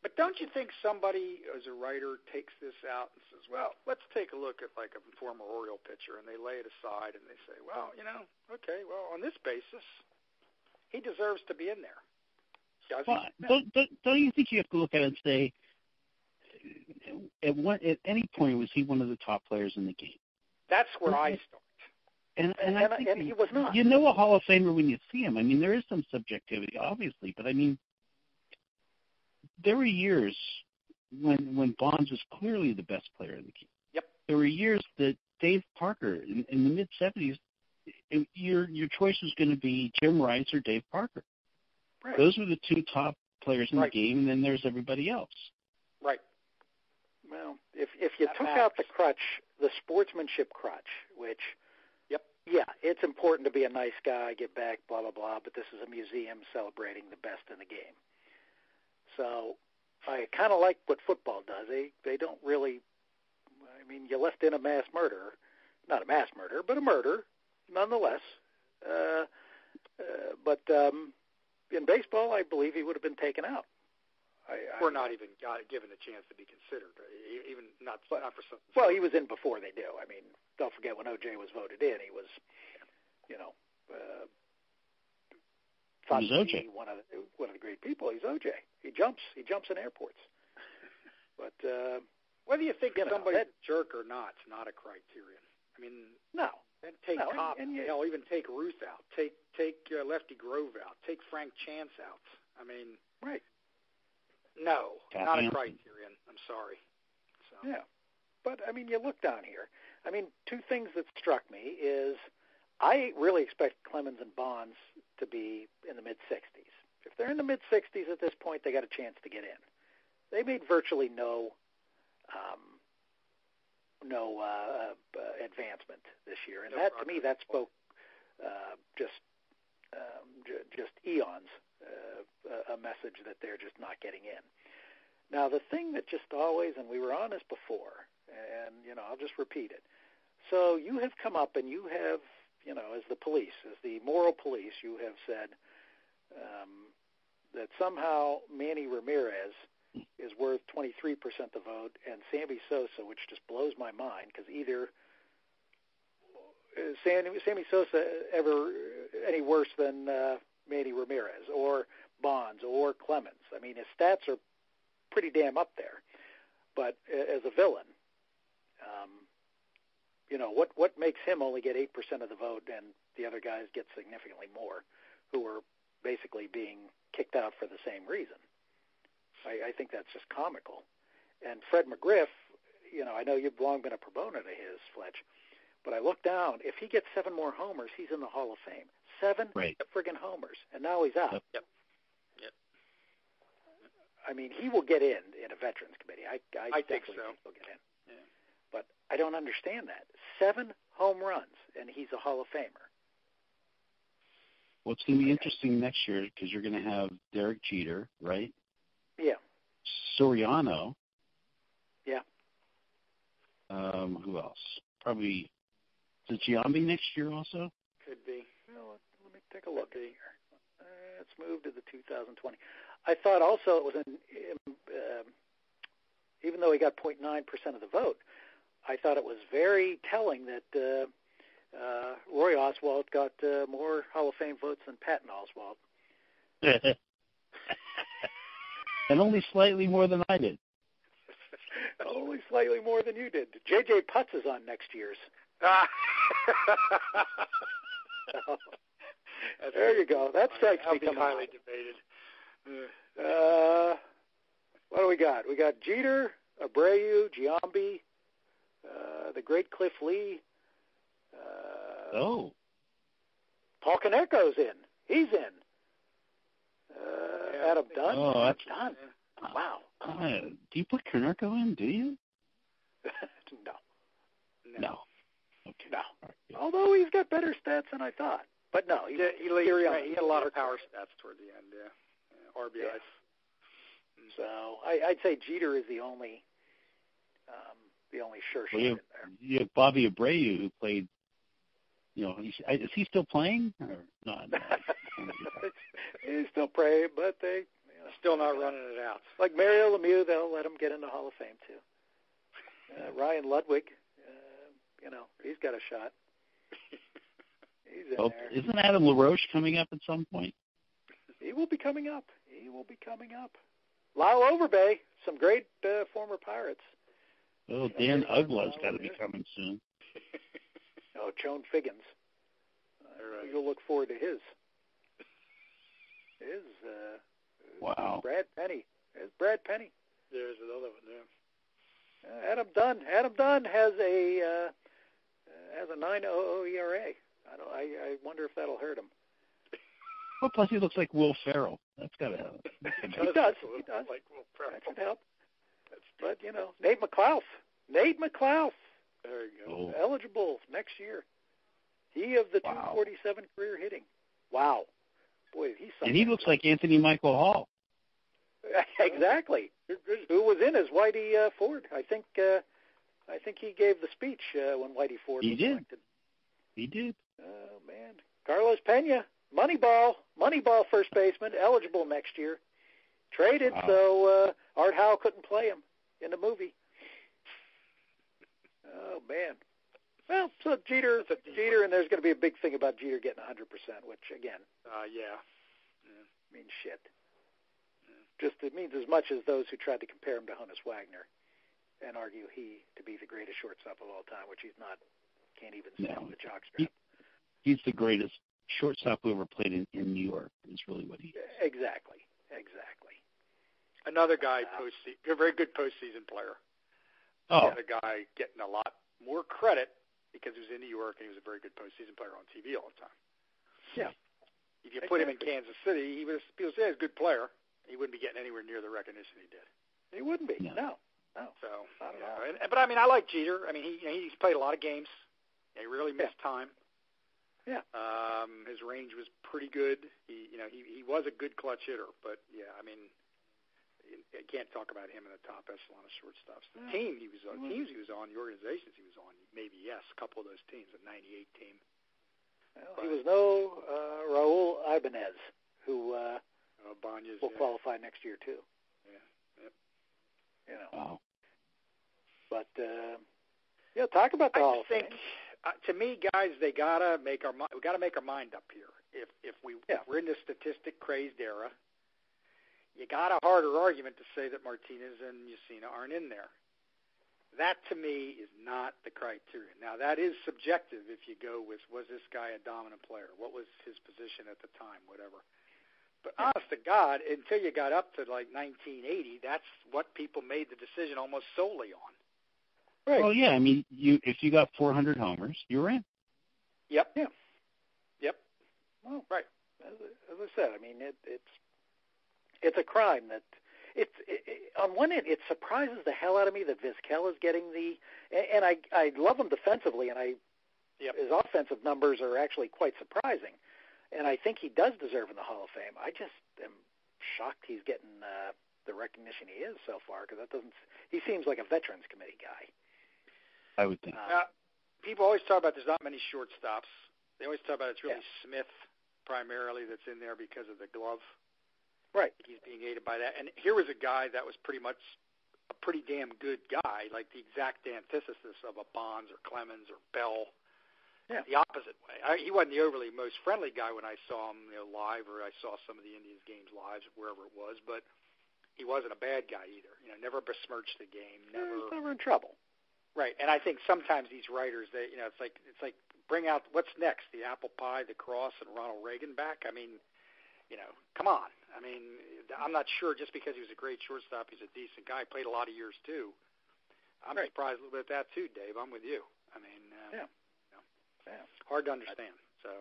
But don't you think somebody, as a writer, takes this out and says, "Well, let's take a look at like a former Oriole pitcher," and they lay it aside and they say, "Well, you know, okay, well, on this basis, he deserves to be in there." Does he? Well, don't, don't don't you think you have to look at it and say at one at any point was he one of the top players in the game? That's where I start. And and, and, I think and he was not. You know a Hall of Famer when you see him. I mean, there is some subjectivity, obviously, but I mean, there were years when when Bonds was clearly the best player in the game. Yep. There were years that Dave Parker in, in the mid '70s, your your choice was going to be Jim Rice or Dave Parker. Right. Those were the two top players in Right. the game, and then there's everybody else. Right. Well, if if you That took matters. out the crutch, the sportsmanship crutch, which, Yep. yeah, it's important to be a nice guy, give back, blah blah blah. But this is a museum celebrating the best in the game. So I kind of like what football does. They they don't really. I mean, you left in a mass murderer, not a mass murder, but a murder, nonetheless. Uh, uh, but um, in baseball, I believe he would have been taken out. I, I, We're not even got, given a chance to be considered, e- even not not for some. Well, he was in before they do. I mean, don't forget when OJ was voted in, he was, you know, uh, thought He was to O.J.. one of the, one of the great people. He's OJ. He jumps. He jumps in airports. But uh, whether you think you somebody's that- a jerk or not, it's not a criterion. I mean, no, and take No, Cobb, and you- hell, even take Ruth out, take take uh, Lefty Grove out, take Frank Chance out. I mean, right? no, Pat not a criterion. I'm sorry. So. Yeah. But I mean, you look down here. I mean, two things that struck me is I really expect Clemens and Bonds to be in the mid 60s. If they're in the mid 60s at this point, they got a chance to get in. They made virtually no um, no uh, uh, advancement this year, and No that to me that spoke uh, just um, j- just eons uh, a- a message that they're just not getting in. Now the thing that just always, and we were on this before, and you know I'll just repeat it. So you have come up and you have, you know, as the police, as the moral police, you have said um, that somehow Manny Ramirez is worth 23% the vote, and Sammy Sosa, which just blows my mind, because either is Sammy, Sammy Sosa ever any worse than uh, Manny Ramirez or Bonds or Clemens? I mean, his stats are pretty damn up there, but as a villain, um, you know what what makes him only get eight percent of the vote, and the other guys get significantly more, who are basically being kicked out for the same reason. I, I think that's just comical. And Fred McGriff, you know, I know you've long been a proponent of his, Fletch, but I look down. If he gets seven more homers, he's in the Hall of Fame. Seven Right. friggin' homers, and now he's out. Yep. Yep. Yep. I mean, he will get in in a veterans committee. I, I, I think so. think he'll get in. Yeah. But I don't understand that. Seven home runs, and he's a Hall of Famer. What's going to be interesting next year because you're going to have Derek Jeter, right? Yeah. Soriano. Yeah. Um, who else? Probably is it Giambi next year also? Could be. Well, let, me take a look at here. Uh, let's move to the 2020. I thought also it was an, um, even though he got 0.9 percent of the vote, I thought it was very telling that uh, uh, Roy Oswalt got uh, more Hall of Fame votes than Patton Oswalt. and only slightly more than I did. Only slightly more than you did. J.J. Putz is on next year's. there you go. That strikes I'll me be coming highly out. debated. Uh, Uh, what do we got? We got Jeter, Abreu, Giambi, uh, the great Cliff Lee. Uh, Oh, Paul Konerko's in. He's in. Uh, Yeah, Adam I Dunn. Oh, that's- Dunn. Wow. uh, do you put Konerko in? Do you? no, no. No. Okay. no. All right, good. Although he's got better stats than I thought. But no, He, he, did, he, he, Sirianni. he had a lot of power stats toward the end. Yeah, yeah RBIs. So I, I'd say Jeter is the only, um, the only sure shot Well, in you, there. you have Bobby Abreu who played. You know, is he still playing or not? He's still praying, but they you know, Still not running it out. like Mario Lemieux. They'll let him get in the Hall of Fame too. Uh, Ryan Ludwick, uh, you know, he's got a shot. He's in Oh, there. isn't Adam LaRoche coming up at some point? He will be coming up. He will be coming up. Lyle Overbay, some great uh, former Pirates. Oh, Dan Uggla's got to be coming soon. oh, Chone Figgins. Right. You'll look forward to his. His. Uh, wow. Brad Penny. There's Brad Penny. There's another one there. Uh, Adam Dunn. Adam Dunn has a uh, has a 9.00 ERA. I don't. I, I wonder if that'll hurt him. Well, plus he looks like Will Ferrell. That's got to help. he does. He does. Like Will Ferrell. That should help. But you know, Nate McLouth. Nate McLouth. There you go. Oh. Eligible next year. He of the wow. 247 career hitting. Wow. Boy, he's And he looks like Anthony Michael Hall. exactly. Who was in as Whitey uh, Ford? I think. Uh, I think he gave the speech uh, when Whitey Ford he was did. elected. He did. Oh man, Carlos Pena, Moneyball, Moneyball first baseman, eligible next year. Traded, wow. so uh, Art Howe couldn't play him in the movie. Oh man. Well, so Jeter, Jeter, and there's going to be a big thing about Jeter getting 100%, which again, uh, yeah, yeah. means shit. Yeah. Just it means as much as those who tried to compare him to Honus Wagner and argue he to be the greatest shortstop of all time, which he's not. Can't even stand no. the jockstrap. He, he's the greatest shortstop who ever played in, in New York. Is really what he is. Exactly. Exactly. Another guy, uh, post a very good postseason player. Oh, a guy getting a lot more credit because he was in New York and he was a very good postseason player on TV all the time. Yeah. If you put him in Kansas City, he was people say he's a good player. He wouldn't be getting anywhere near the recognition he did. He wouldn't be. No. No. no. So, Not at you all. know, and, but I mean, I like Jeter. I mean, he you know, he's played a lot of games. He really missed Yeah. time. Yeah. Um, his range was pretty good. He, you know, he he was a good clutch hitter, but yeah, I mean, I can't talk about him in the top echelon of shortstops. The Yeah. team he was on, He was- teams he was on, the organizations he was on, maybe yes, a couple of those teams, the '98 team. Well, he was no uh, Raul Ibanez, who uh, Uh, Banya's, will yeah. qualify next year too. Yeah. Yep. You know, wow. but uh, yeah, talk about the I Hall just of think, Fame. uh, to me, guys, they gotta make our we gotta make our mind up here. If if we Yeah. if we're in this statistic crazed era, you got a harder argument to say that Martinez and Mussina aren't in there. That to me is not the criteria. Now that is subjective. If you go with was this guy a dominant player? What was his position at the time? Whatever. But honest to God, until you got up to like 1980, that's what people made the decision almost solely on. Right. Well, yeah. I mean, you if you got 400 homers, you're in. Yep. Yeah. Yep. Well, Right. As, as I said, I mean, it, it's it's a crime that it's it, it, on one end it surprises the hell out of me that Vizquel is getting the and, and I I love him defensively and I Yep. his offensive numbers are actually quite surprising, and I think he does deserve in the Hall of Fame. I just am shocked he's getting uh, the recognition he is so far because that doesn't he seems like a Veterans Committee guy. I would think. Uh, Now, people always talk about there's not many shortstops. They always talk about it's really Yeah. Smith primarily that's in there because of the glove. Right. He's being aided by that. And here was a guy that was pretty much a pretty damn good guy, like the exact antithesis of a Bonds or Clemens or Bell. Yeah. The opposite way. I, he wasn't the overly most friendly guy when I saw him you know, live, or I saw some of the Indians games live, wherever it was. But he wasn't a bad guy either. You know, never besmirched the game. Never. He's never in trouble. Right, and I think sometimes these writers, they, you know, it's like it's like bring out what's next, the apple pie, the cross, and Ronald Reagan back. I mean, you know, come on. I mean, I'm not sure just because he was a great shortstop, he's a decent guy. Played a lot of years too. I'm Right. surprised a little bit at that too, Dave. I'm with you. I mean, uh, Yeah. you know, Yeah. hard to understand. So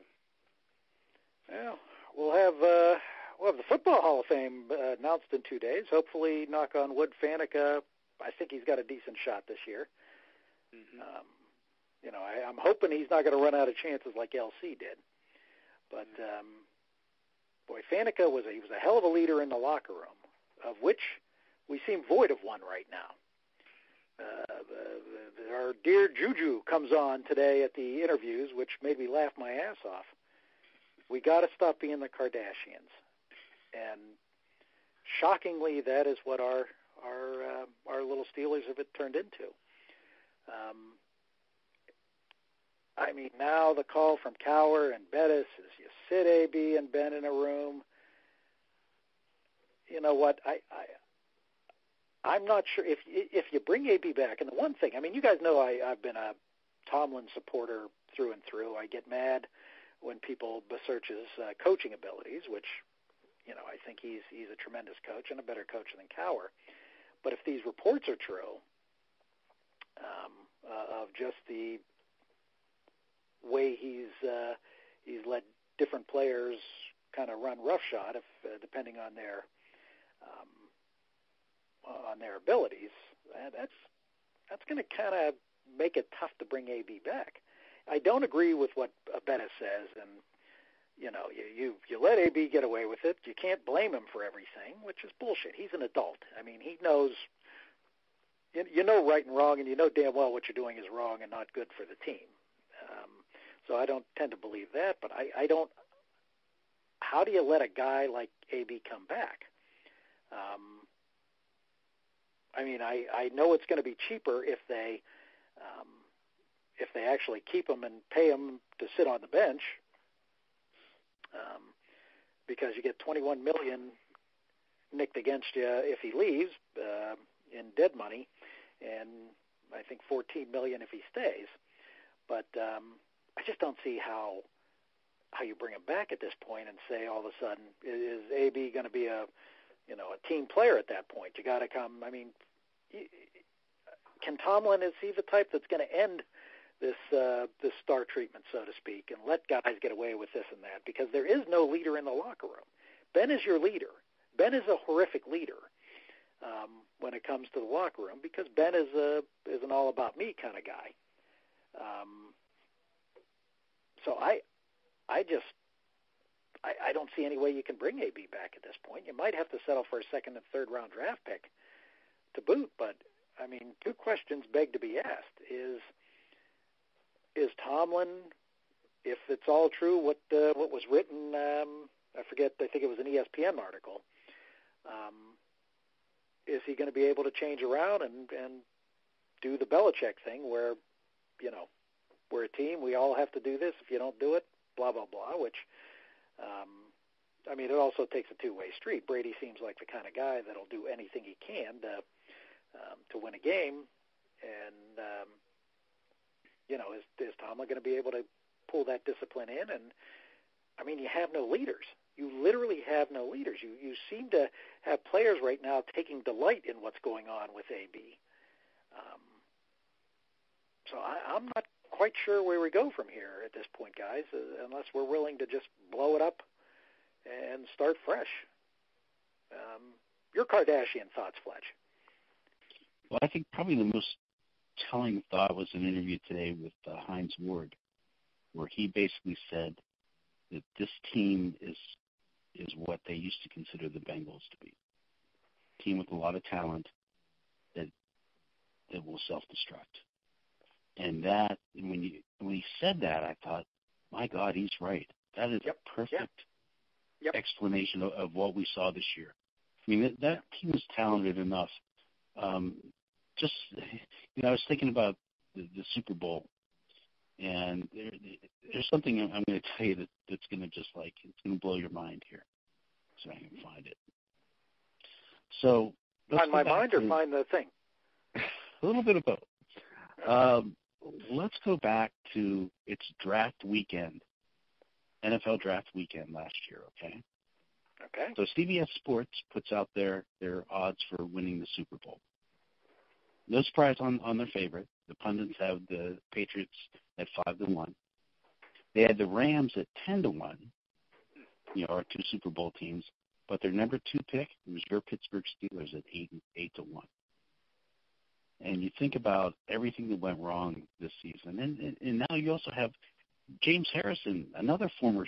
Well, we'll have uh, we'll have the Football Hall of Fame uh, announced in two days. Hopefully, knock on wood, Faneca. I think he's got a decent shot this year. mhm. Um, you know, I, I'm hoping he's not going to run out of chances like LC did. But um, boy, Faneca was a, he was a hell of a leader in the locker room, of which we seem void of one right now. Uh, our dear Juju comes on today at the interviews, which made me laugh my ass off. We got to stop being the Kardashians, and shockingly, that is what our our uh, our little Steelers have it turned into. Um, I mean, now the call from Cowher and Bettis is you sit AB and Ben in a room. You know what? I I I'm not sure if if you bring AB back. And the one thing, I mean, you guys know I, I've been a Tomlin supporter through and through. I get mad when people besmirch his uh, coaching abilities, which you know I think he's he's a tremendous coach and a better coach than Cowher. But if these reports are true um, uh, of just the way he's uh, he's let different players kind of run roughshod, if uh, depending on their um, on their abilities, uh, that's that's going to kind of make it tough to bring AB back. I don't agree with what Bettis says, and you know, you you you let AB get away with it. You can't blame him for everything, which is bullshit. He's an adult. I mean, he knows. You know right and wrong, and you know damn well what you're doing is wrong and not good for the team. So I don't tend to believe that, but I, I don't. How do you let a guy like AB come back? Um, I mean, I I know it's going to be cheaper if they um, if they actually keep him and pay him to sit on the bench, um, because you get 21 million nicked against you if he leaves uh, in dead money, and I think 14 million if he stays. But um, I just don't see how how you bring him back at this point and say all of a sudden is AB going to be a you know a team player at that point? You got to come. I mean, can Tomlin is he the type that's going to end this uh, this star treatment, so to speak, and let guys get away with this and that? Because there is no leader in the locker room. Ben is your leader. Ben is a horrific leader um, when it comes to the locker room because Ben is a is an all about me kind of guy. Um, so I I just I, I don't see any way you can bring AB back at this point. You might have to settle for a second and third round draft pick to boot, but I mean, two questions beg to be asked: is is Tomlin, if it's all true, what uh, what was written? Um, I forget. I think it was an ESPN article. Um, is he going to be able to change around and and do the Belichick thing, where you know we're a team, we all have to do this. If you don't do it, blah blah blah. Which, um, I mean, it also takes a two-way street. Brady seems like the kind of guy that'll do anything he can to um, to win a game. And um, you know, is is Tomlin going to be able to pull that discipline in? And I mean, you have no leaders. You literally have no leaders. You you seem to have players right now taking delight in what's going on with AB. Um, so I, I'm not quite sure where we go from here at this point, guys, uh, unless we're willing to just blow it up and start fresh. Um, your Kardashian thoughts, Fletch? Well, I think probably the most telling thought was an interview today with uh, Hines Ward, where he basically said that this team is is what they used to consider the Bengals to be. A team with a lot of talent that that will self-destruct. And that when you when he said that, I thought, my God, he's right. That is yep. a perfect yep. explanation of, of what we saw this year. I mean, that, that team is talented enough. Um, just you know, I was thinking about the, the Super Bowl, and there, there's something I'm going to tell you that that's going to just like it's going to blow your mind here. So I can find it. So find my mind to, or find the thing. A little bit of both. Um, let's go back to its draft weekend, NFL draft weekend last year. Okay. Okay. So CBS Sports puts out their their odds for winning the Super Bowl. No surprise on, on their favorite. The pundits have the Patriots at five to one. They had the Rams at ten to one. You know, our two Super Bowl teams. But their number two pick was your Pittsburgh Steelers at eight eight to one. And you think about everything that went wrong this season, and, and, and now you also have James Harrison, another former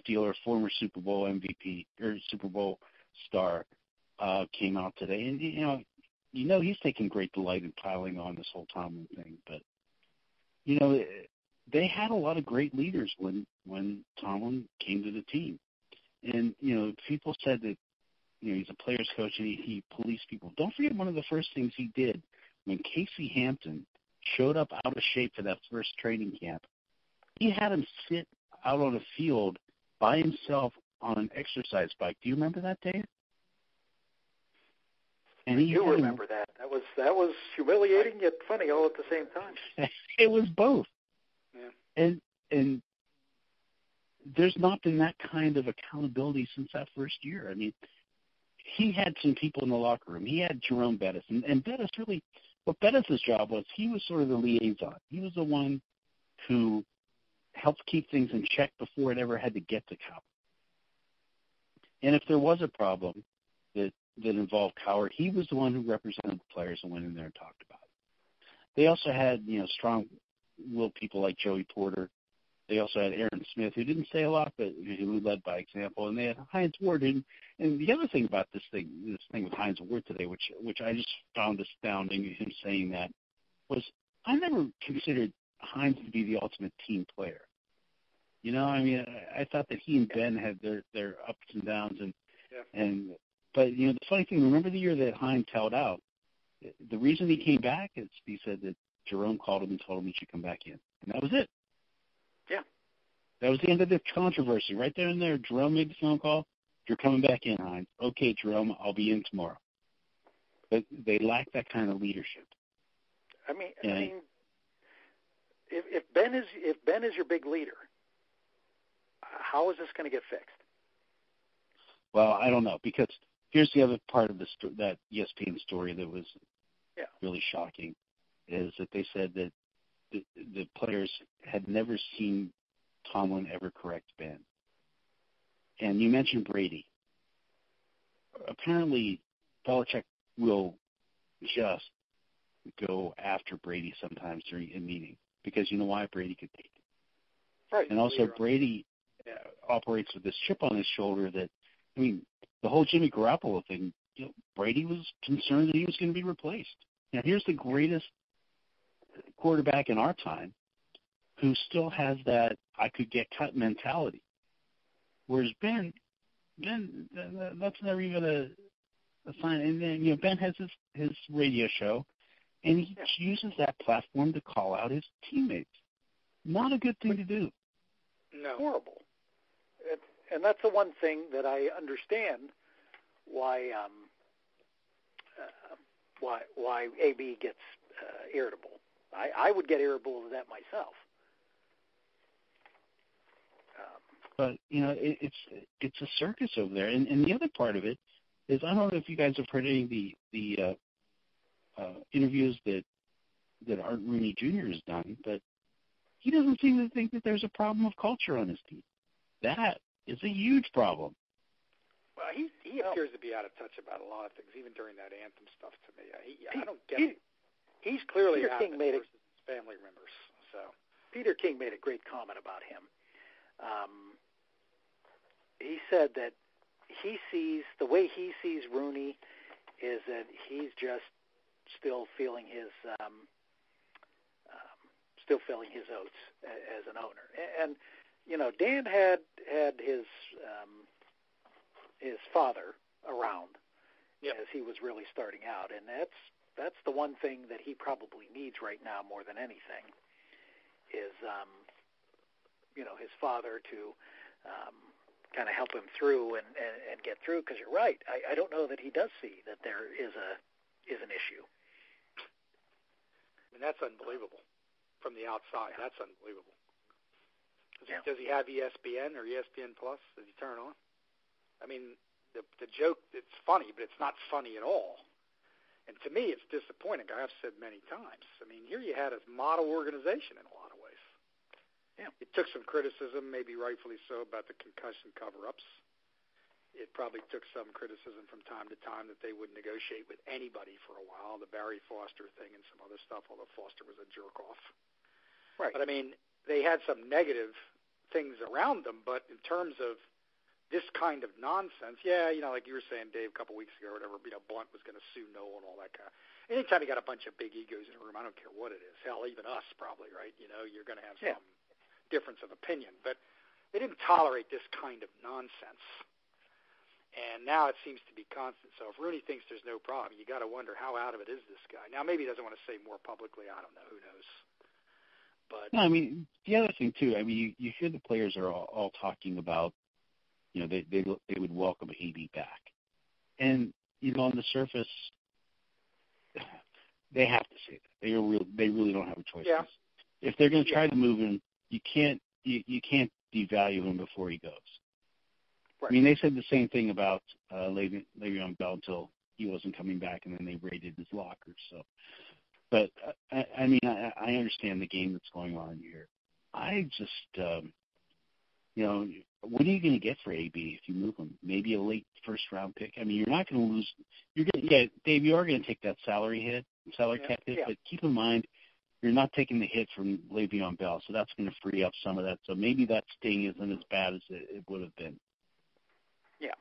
Steeler, former Super Bowl MVP or Super Bowl star, uh, came out today, and you know you know he's taking great delight in piling on this whole Tomlin thing. But you know, they had a lot of great leaders when when Tomlin came to the team, and you know, people said that you know he's a players coach and he, he policed people. Don't forget one of the first things he did when Casey Hampton showed up out of shape for that first training camp. He had him sit out on a field by himself on an exercise bike. Do you remember that, Dave? And he you had- remember that? That was that was humiliating yet funny all at the same time. it was both. Yeah. And and there's not been that kind of accountability since that first year. I mean, he had some people in the locker room. He had Jerome Bettis, and, and Bettis really, what Bettis' job was, he was sort of the liaison. He was the one who helped keep things in check before it ever had to get to Cowher. And if there was a problem that that involved Cowher, he was the one who represented the players and went in there and talked about it. They also had, you know, strong-willed people like Joey Porter. They also had Aaron Smith, who didn't say a lot, but who led by example. And they had Hines Ward. And, and the other thing about this thing, this thing with Hines Ward today, which which I just found astounding, him saying that, was I never considered Hines to be the ultimate team player. You know, I mean, I, I thought that he and Ben had their their ups and downs, and Yeah. and but you know, the funny thing, remember the year that Hines held out? The reason he came back is he said that Jerome called him and told him he should come back in, and that was it. Yeah. That was the end of the controversy. Right there and there, Jerome made the phone call. You're coming back in, Hines. Okay, Jerome, I'll be in tomorrow. But they lack that kind of leadership. I mean, Yeah. I mean, if, if Ben is if Ben is your big leader, how is this going to get fixed? Well, I don't know because here's the other part of the sto- that ESPN story that was Yeah. really shocking is that they said that the, the players had never seen Tomlin ever correct Ben. And you mentioned Brady. Apparently, Belichick will just go after Brady sometimes during a meeting because you know why Brady could take it. Right. And also Brady uh, operates with this chip on his shoulder that I mean the whole Jimmy Garoppolo thing. You know, Brady was concerned that he was going to be replaced. Now here's the greatest quarterback in our time who still has that I could get cut mentality. Whereas Ben, Ben, th- th- that's never even a, a sign. And then you know Ben has his his radio show, and he uses that platform to call out his teammates. Not a good thing to do. No. horrible. And, and that's the one thing that I understand why um, uh, why why AB gets uh, irritable. I, I would get irritable to that myself. Um, but you know it, it's it's a circus over there and and the other part of it is i don't know if you guys have heard any of the the uh uh interviews that that art rooney jr has done but he doesn't seem to think that there's a problem of culture on his team that is a huge problem Well, he he appears to be out of touch about a lot of things, even during that anthem stuff. To me, I, he, I don't get he- it. He's clearly Peter out King made it it- versus his family members. So Peter King made a great comment about him. Um, he said that he sees the way he sees Rooney is that he's just still feeling his um, um, still feeling his oats as an owner. And you know, Dan had had his um, his father around Yep. as he was really starting out, and that's that's the one thing that he probably needs right now more than anything is um, you know his father to um, kind of help him through and, and, and get through. Because you're right, I, I don't know that he does see that there is a is an issue. I mean, that's unbelievable from the outside. That's unbelievable. Does, Yeah. he, does he have ESPN or ESPN Plus? Does he turn it on? I mean, the the joke it's funny, but it's not funny at all. And to me, it's disappointing. I've said many times. I mean, here you had a model organization in a lot of ways. Yeah. It took some criticism, maybe rightfully so, about the concussion cover-ups. It probably took some criticism from time to time that they would negotiate with anybody for a while, the Barry Foster thing and some other stuff, although Foster was a jerk off. Right. But I mean, they had some negative things around them, but in terms of this kind of nonsense, yeah, you know, like you were saying, Dave, a couple weeks ago or whatever, you know, Blunt was going to sue Noel and all that kind of. Anytime you got a bunch of big egos in a room, I don't care what it is. Hell, even us probably, right? You know, you're going to have Yeah. some difference of opinion, but they didn't tolerate this kind of nonsense. And now it seems to be constant. So if Rooney thinks there's no problem, you got to wonder how out of it is this guy. Now maybe he doesn't want to say more publicly. I don't know. Who knows? But No, I mean the other thing too. I mean, you, you hear the players are all, all talking about, you know, they they they would welcome AB back, and you know, on the surface, they have to say that. They real they really don't have a choice. Yeah. If they're going to try Yeah. to move him, you can't you, you can't devalue him before he goes. Right. I mean, they said the same thing about uh, Le'Veon, Le'Veon Bell until he wasn't coming back, and then they raided his locker. So, but uh, I, I mean, I, I understand the game that's going on here. I just, um, you know, what are you going to get for AB if you move him? Maybe a late first round pick. I mean, you're not going to lose. You're going, to yeah, Dave. You are going to take that salary hit, salary Yeah, cap hit, yeah. but keep in mind. You're not taking the hit from Le'Veon Bell, so that's going to free up some of that. So maybe that sting isn't as bad as it, it would have been. Yeah.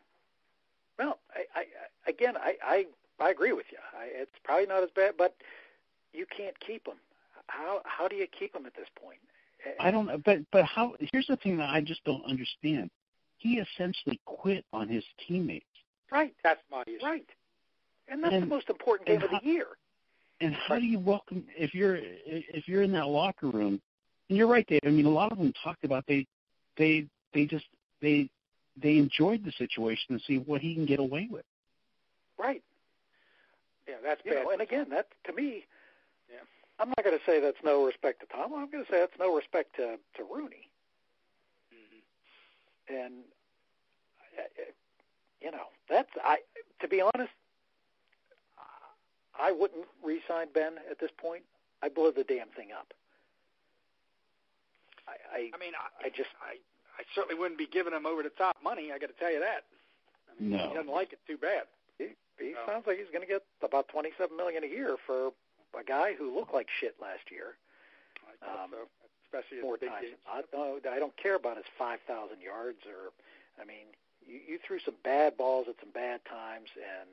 Well, I, I again, I, I I agree with you. I, it's probably not as bad, but you can't keep him. How how do you keep him at this point? I don't know, but but how? Here's the thing that I just don't understand. He essentially quit on his teammates, Right, That's my issue. right, and that's the most important game and of the year. and how Right. do you welcome if you're if you're in that locker room? And you're right, Dave. I mean, a lot of them talked about they they they just they they enjoyed the situation to see what he can get away with. Right. Yeah, that's You bad. know, and again, that to me, Yeah. I'm not going to say that's no respect to Tom. I'm going to say that's no respect to to Rooney. Mhm. And you know, that's I. To be honest, I wouldn't re-sign Ben at this point. I blow the damn thing up. I, I I mean, I, I just- I, I certainly wouldn't be giving him over the top money. I got to tell you that. I mean, No. he doesn't like it too bad. he, he No. sounds like he's going to get about twenty-seven million a year for a guy who looked like shit last year. I thought Um, so, especially four big times. games. I don't, I don't care about his 5,000 yards or, I mean, you, you threw some bad balls at some bad times, and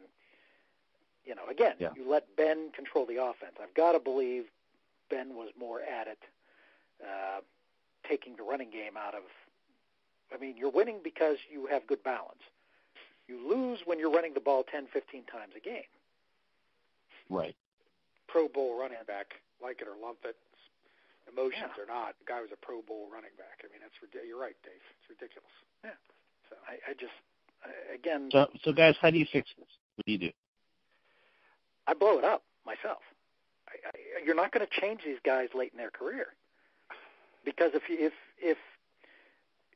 you know, again, Yeah. you let Ben control the offense. I've got to believe Ben was more at it, uh, taking the running game out of. I mean, you're winning because you have good balance. You lose when you're running the ball 10, 15 times a game. Right. Pro Bowl running back, like it or lump it, emotions Yeah. or not. The guy was a Pro Bowl running back. I mean, that's ridiculous. You're right, Dave. It's ridiculous. Yeah. So I, I just, I- again, So so guys, how do you fix this? What do you do? I blow it up myself. I, I, you're not going to change these guys late in their career because if you, if if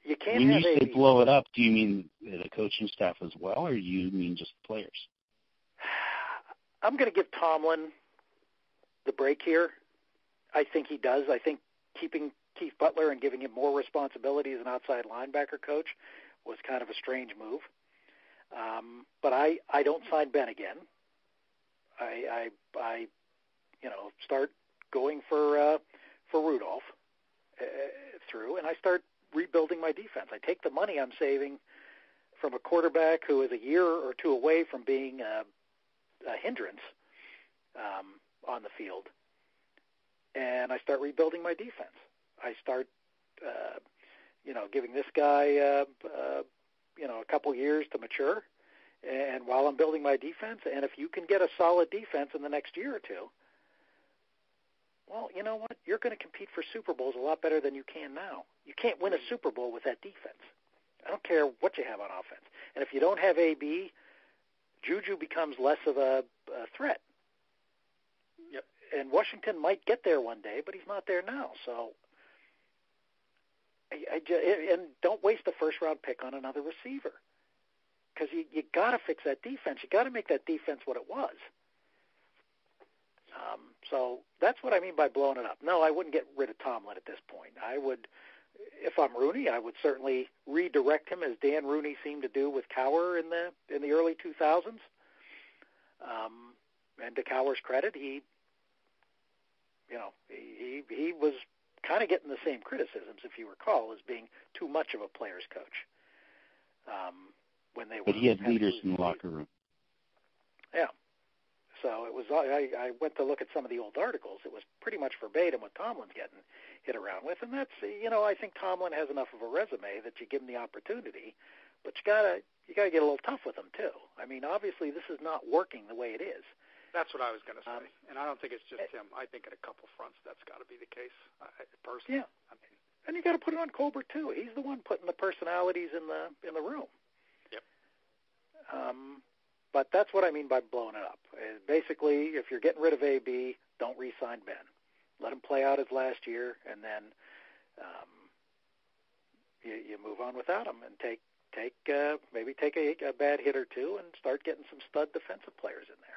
you can't when have you say AB, blow it up, do you mean the coaching staff as well, or you mean just the players? I'm going to give Tomlin the break here. I think he does. I think keeping Keith Butler and giving him more responsibility as an outside linebacker coach was kind of a strange move. Um, but I, I don't sign Ben again. I, I, I, you know, start going for uh, for Rudolph uh, through, and I start rebuilding my defense. I take the money I'm saving from a quarterback who is a year or two away from being a, a hindrance um, on the field, and I start rebuilding my defense. I start, uh, you know, giving this guy, uh, uh, you know, a couple years to mature, and while I'm building my defense, and if you can get a solid defense in the next year or two, well, you know what? You're going to compete for Super Bowls a lot better than you can now. You can't win a Super Bowl with that defense. I don't care what you have on offense. And if you don't have AB, Juju becomes less of a, a threat. And Washington might get there one day, but he's not there now. So, I, I just, and don't waste a first round pick on another receiver because you you got to fix that defense. You got to make that defense what it was. Um, so that's what I mean by blowing it up. No, I wouldn't get rid of Tomlin at this point. I would, if I'm Rooney, I would certainly redirect him as Dan Rooney seemed to do with Cowher in the in the early 2000s. Um, and to Cowher's credit, he, you know, he he, was kind of getting the same criticisms, if you recall, as being too much of a player's coach. Um, when they But he had leaders in the locker room. Yeah. So it was. I, I went to look at some of the old articles. It was pretty much verbatim what Tomlin's getting hit around with, and that's you know I think Tomlin has enough of a resume that you give him the opportunity, but you gotta you gotta get a little tough with him too. I mean, obviously this is not working the way it is. That's what I was going to say. Um, and I don't think it's just him. I think at a couple fronts that's got to be the case. I, personally. Yeah. I mean, And you got to put it on Colbert too. He's the one putting the personalities in the in the room. Yep. Um, but that's what I mean by blowing it up. Uh, basically, if you're getting rid of AB, don't re-sign Ben. Let him play out his last year, and then um, you, you move on without him and take take uh, maybe take a, a bad hit or two and start getting some stud defensive players in there.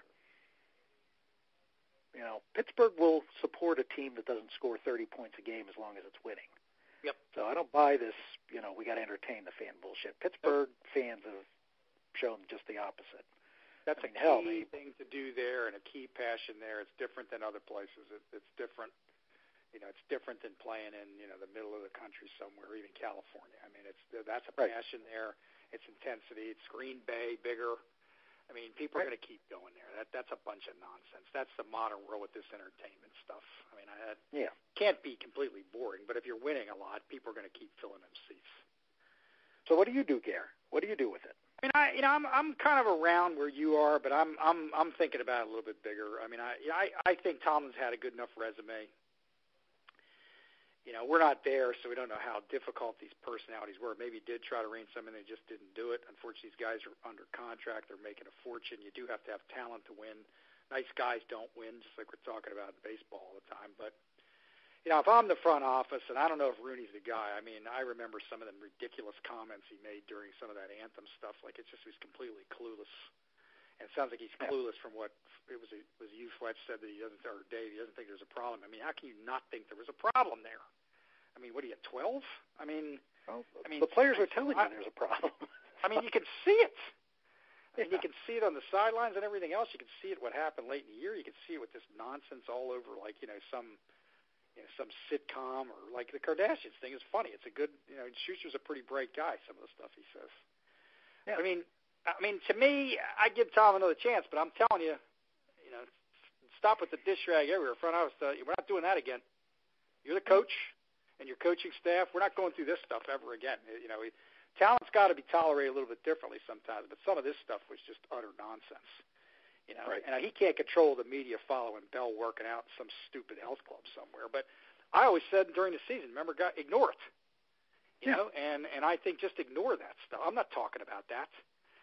You know, Pittsburgh will support a team that doesn't score 30 points a game as long as it's winning. Yep. So I don't buy this. You know, we got to entertain the fan bullshit. Pittsburgh yep. fans have shown just the opposite. That's I mean, a hell, key they, thing to do there, and a key passion there. It's different than other places. It, it's different. You know, it's different than playing in you know the middle of the country somewhere, even California. I mean, it's that's a Right. passion there. It's intensity. It's Green Bay, bigger. I mean, people are going to keep going there. That that's a bunch of nonsense. That's the modern world with this entertainment stuff. I mean, I, it yeah. can't be completely boring, but if you're winning a lot, people are going to keep filling them seats. So what do you do, Gare? What do you do with it? I mean, I you know I'm I'm kind of around where you are, but I'm I'm I'm thinking about it a little bit bigger. I mean, I I I think Tomlin's had a good enough resume. You know, we're not there, so we don't know how difficult these personalities were. Maybe did try to rein some in, they just didn't do it. Unfortunately, these guys are under contract; they're making a fortune. You do have to have talent to win. Nice guys don't win, just like we're talking about in baseball all the time. But you know, if I'm the front office, and I don't know if Rooney's the guy. I mean, I remember some of the ridiculous comments he made during some of that anthem stuff. Like it's just he's completely clueless. And it sounds like he's clueless from what it was. It was you, Fletch, said that he doesn't, or Dave, he doesn't think there's a problem. I mean, how can you not think there was a problem there? I mean, what are you, 12? I mean, Well, I mean, the players are telling I- you there's a problem. I mean, you can see it. I mean, Yeah. you can see it on the sidelines and everything else. You can see it what happened late in the year. You can see it with this nonsense all over, like you know some, you know, some sitcom or like the Kardashians thing is funny. It's a good, you know, Schuster's a pretty bright guy. Some of the stuff he says. Yeah. I mean, I mean, to me, I give Tom another chance, but I'm telling you, you know, stop with the dish rag everywhere. Front office, uh, we're not doing that again. You're the coach, and your coaching staff. We're not going through this stuff ever again. You know, talent's got to be tolerated a little bit differently sometimes, but some of this stuff was just utter nonsense. You know, Right. and he can't control the media following Bell working out in some stupid health club somewhere. But I always said during the season, remember, guy, ignore it. You Yeah. know, and and I think just ignore that stuff. I'm not talking about that.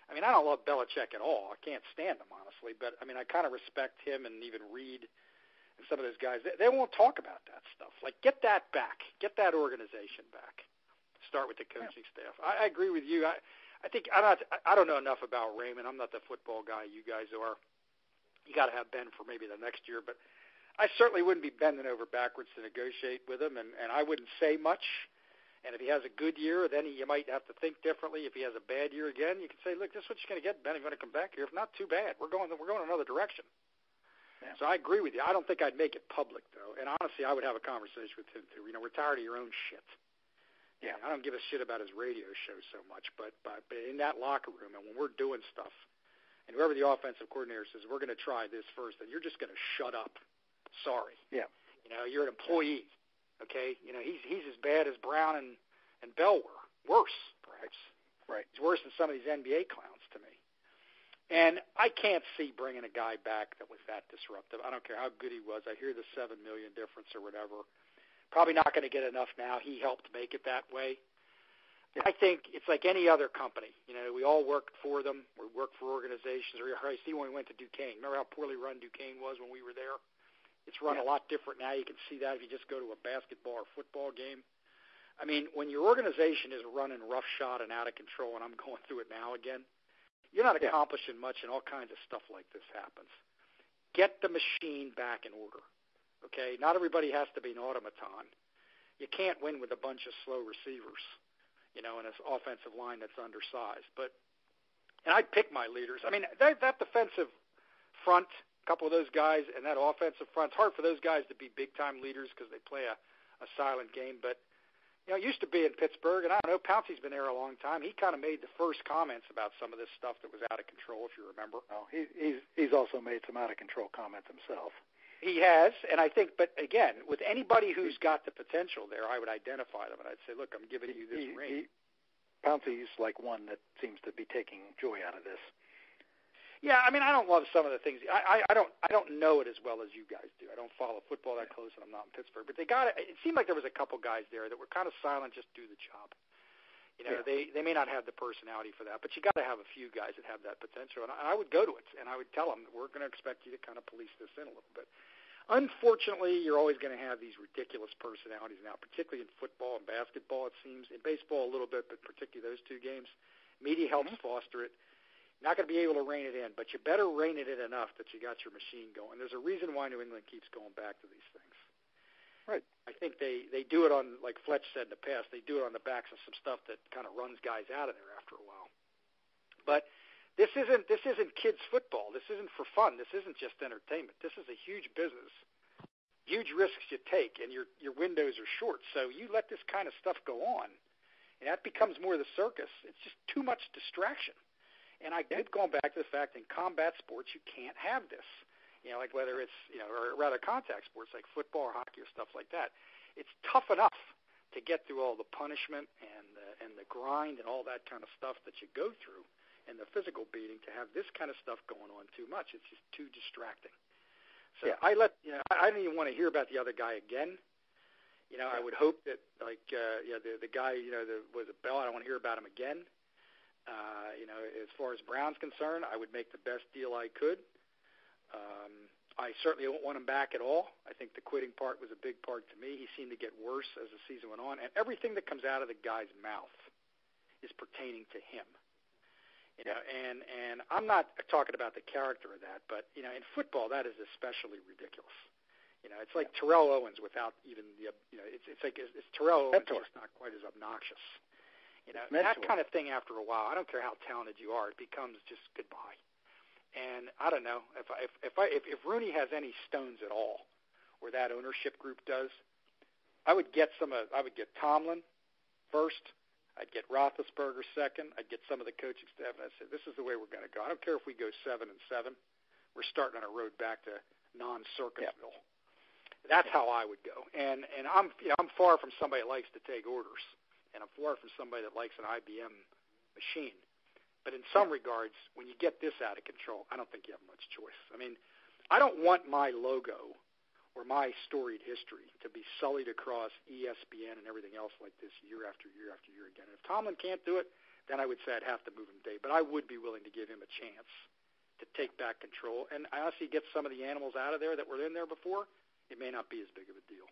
I mean, I don't love Belichick at all. I can't stand him honestly, but I mean, I kind of respect him and even Reed and some of those guys. They, they won't talk about that stuff. Like, get that back. Get that organization back. Start with the coaching staff. I, I agree with you. I I think I'm not. I don't know enough about Raymond. I'm not the football guy you guys are. You got to have Ben for maybe the next year, but I certainly wouldn't be bending over backwards to negotiate with him, and and I wouldn't say much. And if he has a good year, then he, you might have to think differently. If he has a bad year again, you can say, look, this is what you're going to get, Ben. If you want to come back here, if not, too bad. We're going we're going another direction. Yeah. So I agree with you. I don't think I'd make it public though, and honestly, I would have a conversation with him too. You know, we're tired of your own shit. Yeah. I don't give a shit about his radio show so much, but but, but in that locker room and when we're doing stuff, and whoever the offensive coordinator says we're going to try this first, then you're just going to shut up. Sorry. Yeah. You know, you're an employee. Okay. You know, he's he's as bad as Brown and and Bell were. Worse, perhaps. Right. He's worse than some of these NBA clowns to me. And I can't see bringing a guy back that was that disruptive. I don't care how good he was. I hear the seven million difference or whatever. Probably not going to get enough now. He helped make it that way. Yeah. I think it's like any other company. You know, we all worked for them. We worked for organizations. Or I see when we went to Duquesne. Remember how poorly run Duquesne was when we were there? It's run Yeah. a lot different now. You can see that if you just go to a basketball or football game. I mean, when your organization is running roughshod and out of control, and I'm going through it now again, you're not Yeah. accomplishing much, and all kinds of stuff like this happens. Get the machine back in order. Okay, not everybody has to be an automaton. You can't win with a bunch of slow receivers, you know, and an offensive line that's undersized. But and I'd pick my leaders. I mean, that, that defensive front, a couple of those guys, and that offensive front. It's hard for those guys to be big time leaders because they play a, a silent game. But you know, it used to be in Pittsburgh, and I don't know. Pouncey's been there a long time. He kind of made the first comments about some of this stuff that was out of control, if you remember. Well, he, he's he's also made some out of control comments himself. He has, and I think, but again, with anybody who's got the potential there, I would identify them and I'd say, look, I'm giving you this he, ring. he, Pouncey's like one that seems to be taking joy out of this. Yeah, I mean, I don't love some of the things. I, I, I don't, I don't know it as well as you guys do. I don't follow football that close, and I'm not in Pittsburgh. But they got it. It seemed like there was a couple guys there that were kind of silent, just do the job. You know, Yeah. they they may not have the personality for that, but you got to have a few guys that have that potential. And I, I would go to it, and I would tell them we're going to expect you to kind of police this in a little bit. Unfortunately, you're always going to have these ridiculous personalities now, particularly in football and basketball. It seems in baseball a little bit, but particularly those two games. Media helps Mhm. foster it. Not going to be able to rein it in, but you better rein it in enough that you got your machine going. There's a reason why New England keeps going back to these things. Right. I think they they do it on like Fletch said in the past. They do it on the backs of some stuff that kind of runs guys out of there after a while. But this isn't this isn't kids football. This isn't for fun. This isn't just entertainment. This is a huge business. Huge risks you take, and your your windows are short. So you let this kind of stuff go on, and that becomes more the circus. It's just too much distraction. And I keep going back to the fact in combat sports you can't have this. You know, like whether it's you know, or rather contact sports like football or hockey or stuff like that. It's tough enough to get through all the punishment and the, and the grind and all that kind of stuff that you go through and the physical beating to have this kind of stuff going on too much. It's just too distracting. So Yeah. I let you know I I didn't even want to hear about the other guy again. You know, I would hope that like uh yeah, the the guy, you know, the was a Bell, I don't want to hear about him again. Uh, you know, as far as Brown's concerned, I would make the best deal I could. Um, I certainly don't want him back at all. I think the quitting part was a big part to me. He seemed to get worse as the season went on, and everything that comes out of the guy's mouth is pertaining to him. You know, and and I'm not talking about the character of that, but you know, in football, that is especially ridiculous. You know, it's like Terrell Owens without even the you know, it's it's like it's, it's Terrell Owens just not quite as obnoxious. You know, that kind of thing. After a while, I don't care how talented you are, it becomes just goodbye. And I don't know if I, if if I if, if Rooney has any stones at all, or that ownership group does, I would get some of I would get Tomlin first. I'd get Roethlisberger second. I'd get some of the coaching staff, and I said, "This is the way we're going to go. I don't care if we go seven and seven. We're starting on a road back to non-Circusville." That's how I would go. And and I'm you know I'm far from somebody that likes to take orders, and I'm far from somebody that likes an IBM machine. But in some regards, when you get this out of control, I don't think you have much choice. I mean, I don't want my logo or my storied history to be sullied across ESPN and everything else like this year after year after year again. If Tomlin can't do it, then I would say I'd have to move him Dave. But I would be willing to give him a chance to take back control. And honestly get some of the animals out of there that were in there before. It may not be as big of a deal.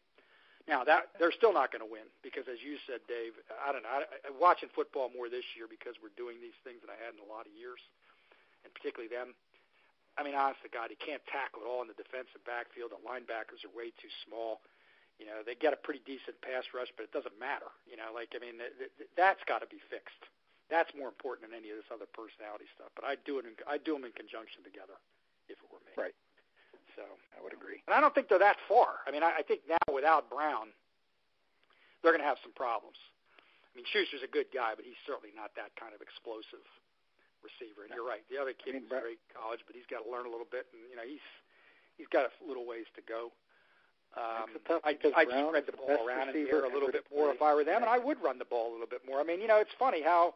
Now that they're still not going to win because, as you said, Dave, I don't know. I, I, watching football more this year because we're doing these things that I hadn't in a lot of years, and particularly them. I mean, honest to God, he can't tackle at all in the defensive backfield. The linebackers are way too small. You know, they get a pretty decent pass rush, but it doesn't matter. You know, like I mean, th- th- that's got to be fixed. That's more important than any of this other personality stuff. But I do it. In, I do them in conjunction together, if it were me. Right. So I would agree. and I don't think they're that far. I mean, I, I think now without Brown, they're going to have some problems. I mean, Schuster's a good guy, but he's certainly not that kind of explosive receiver. And you're right. The other kid I mean, was great college, but he's got to learn a little bit, and you know, he's he's got a little ways to go. Um, I'd, I'd Brown spread the ball around in the air a little bit more play if I were them, and I would run the ball a little bit more. I mean, you know, it's funny how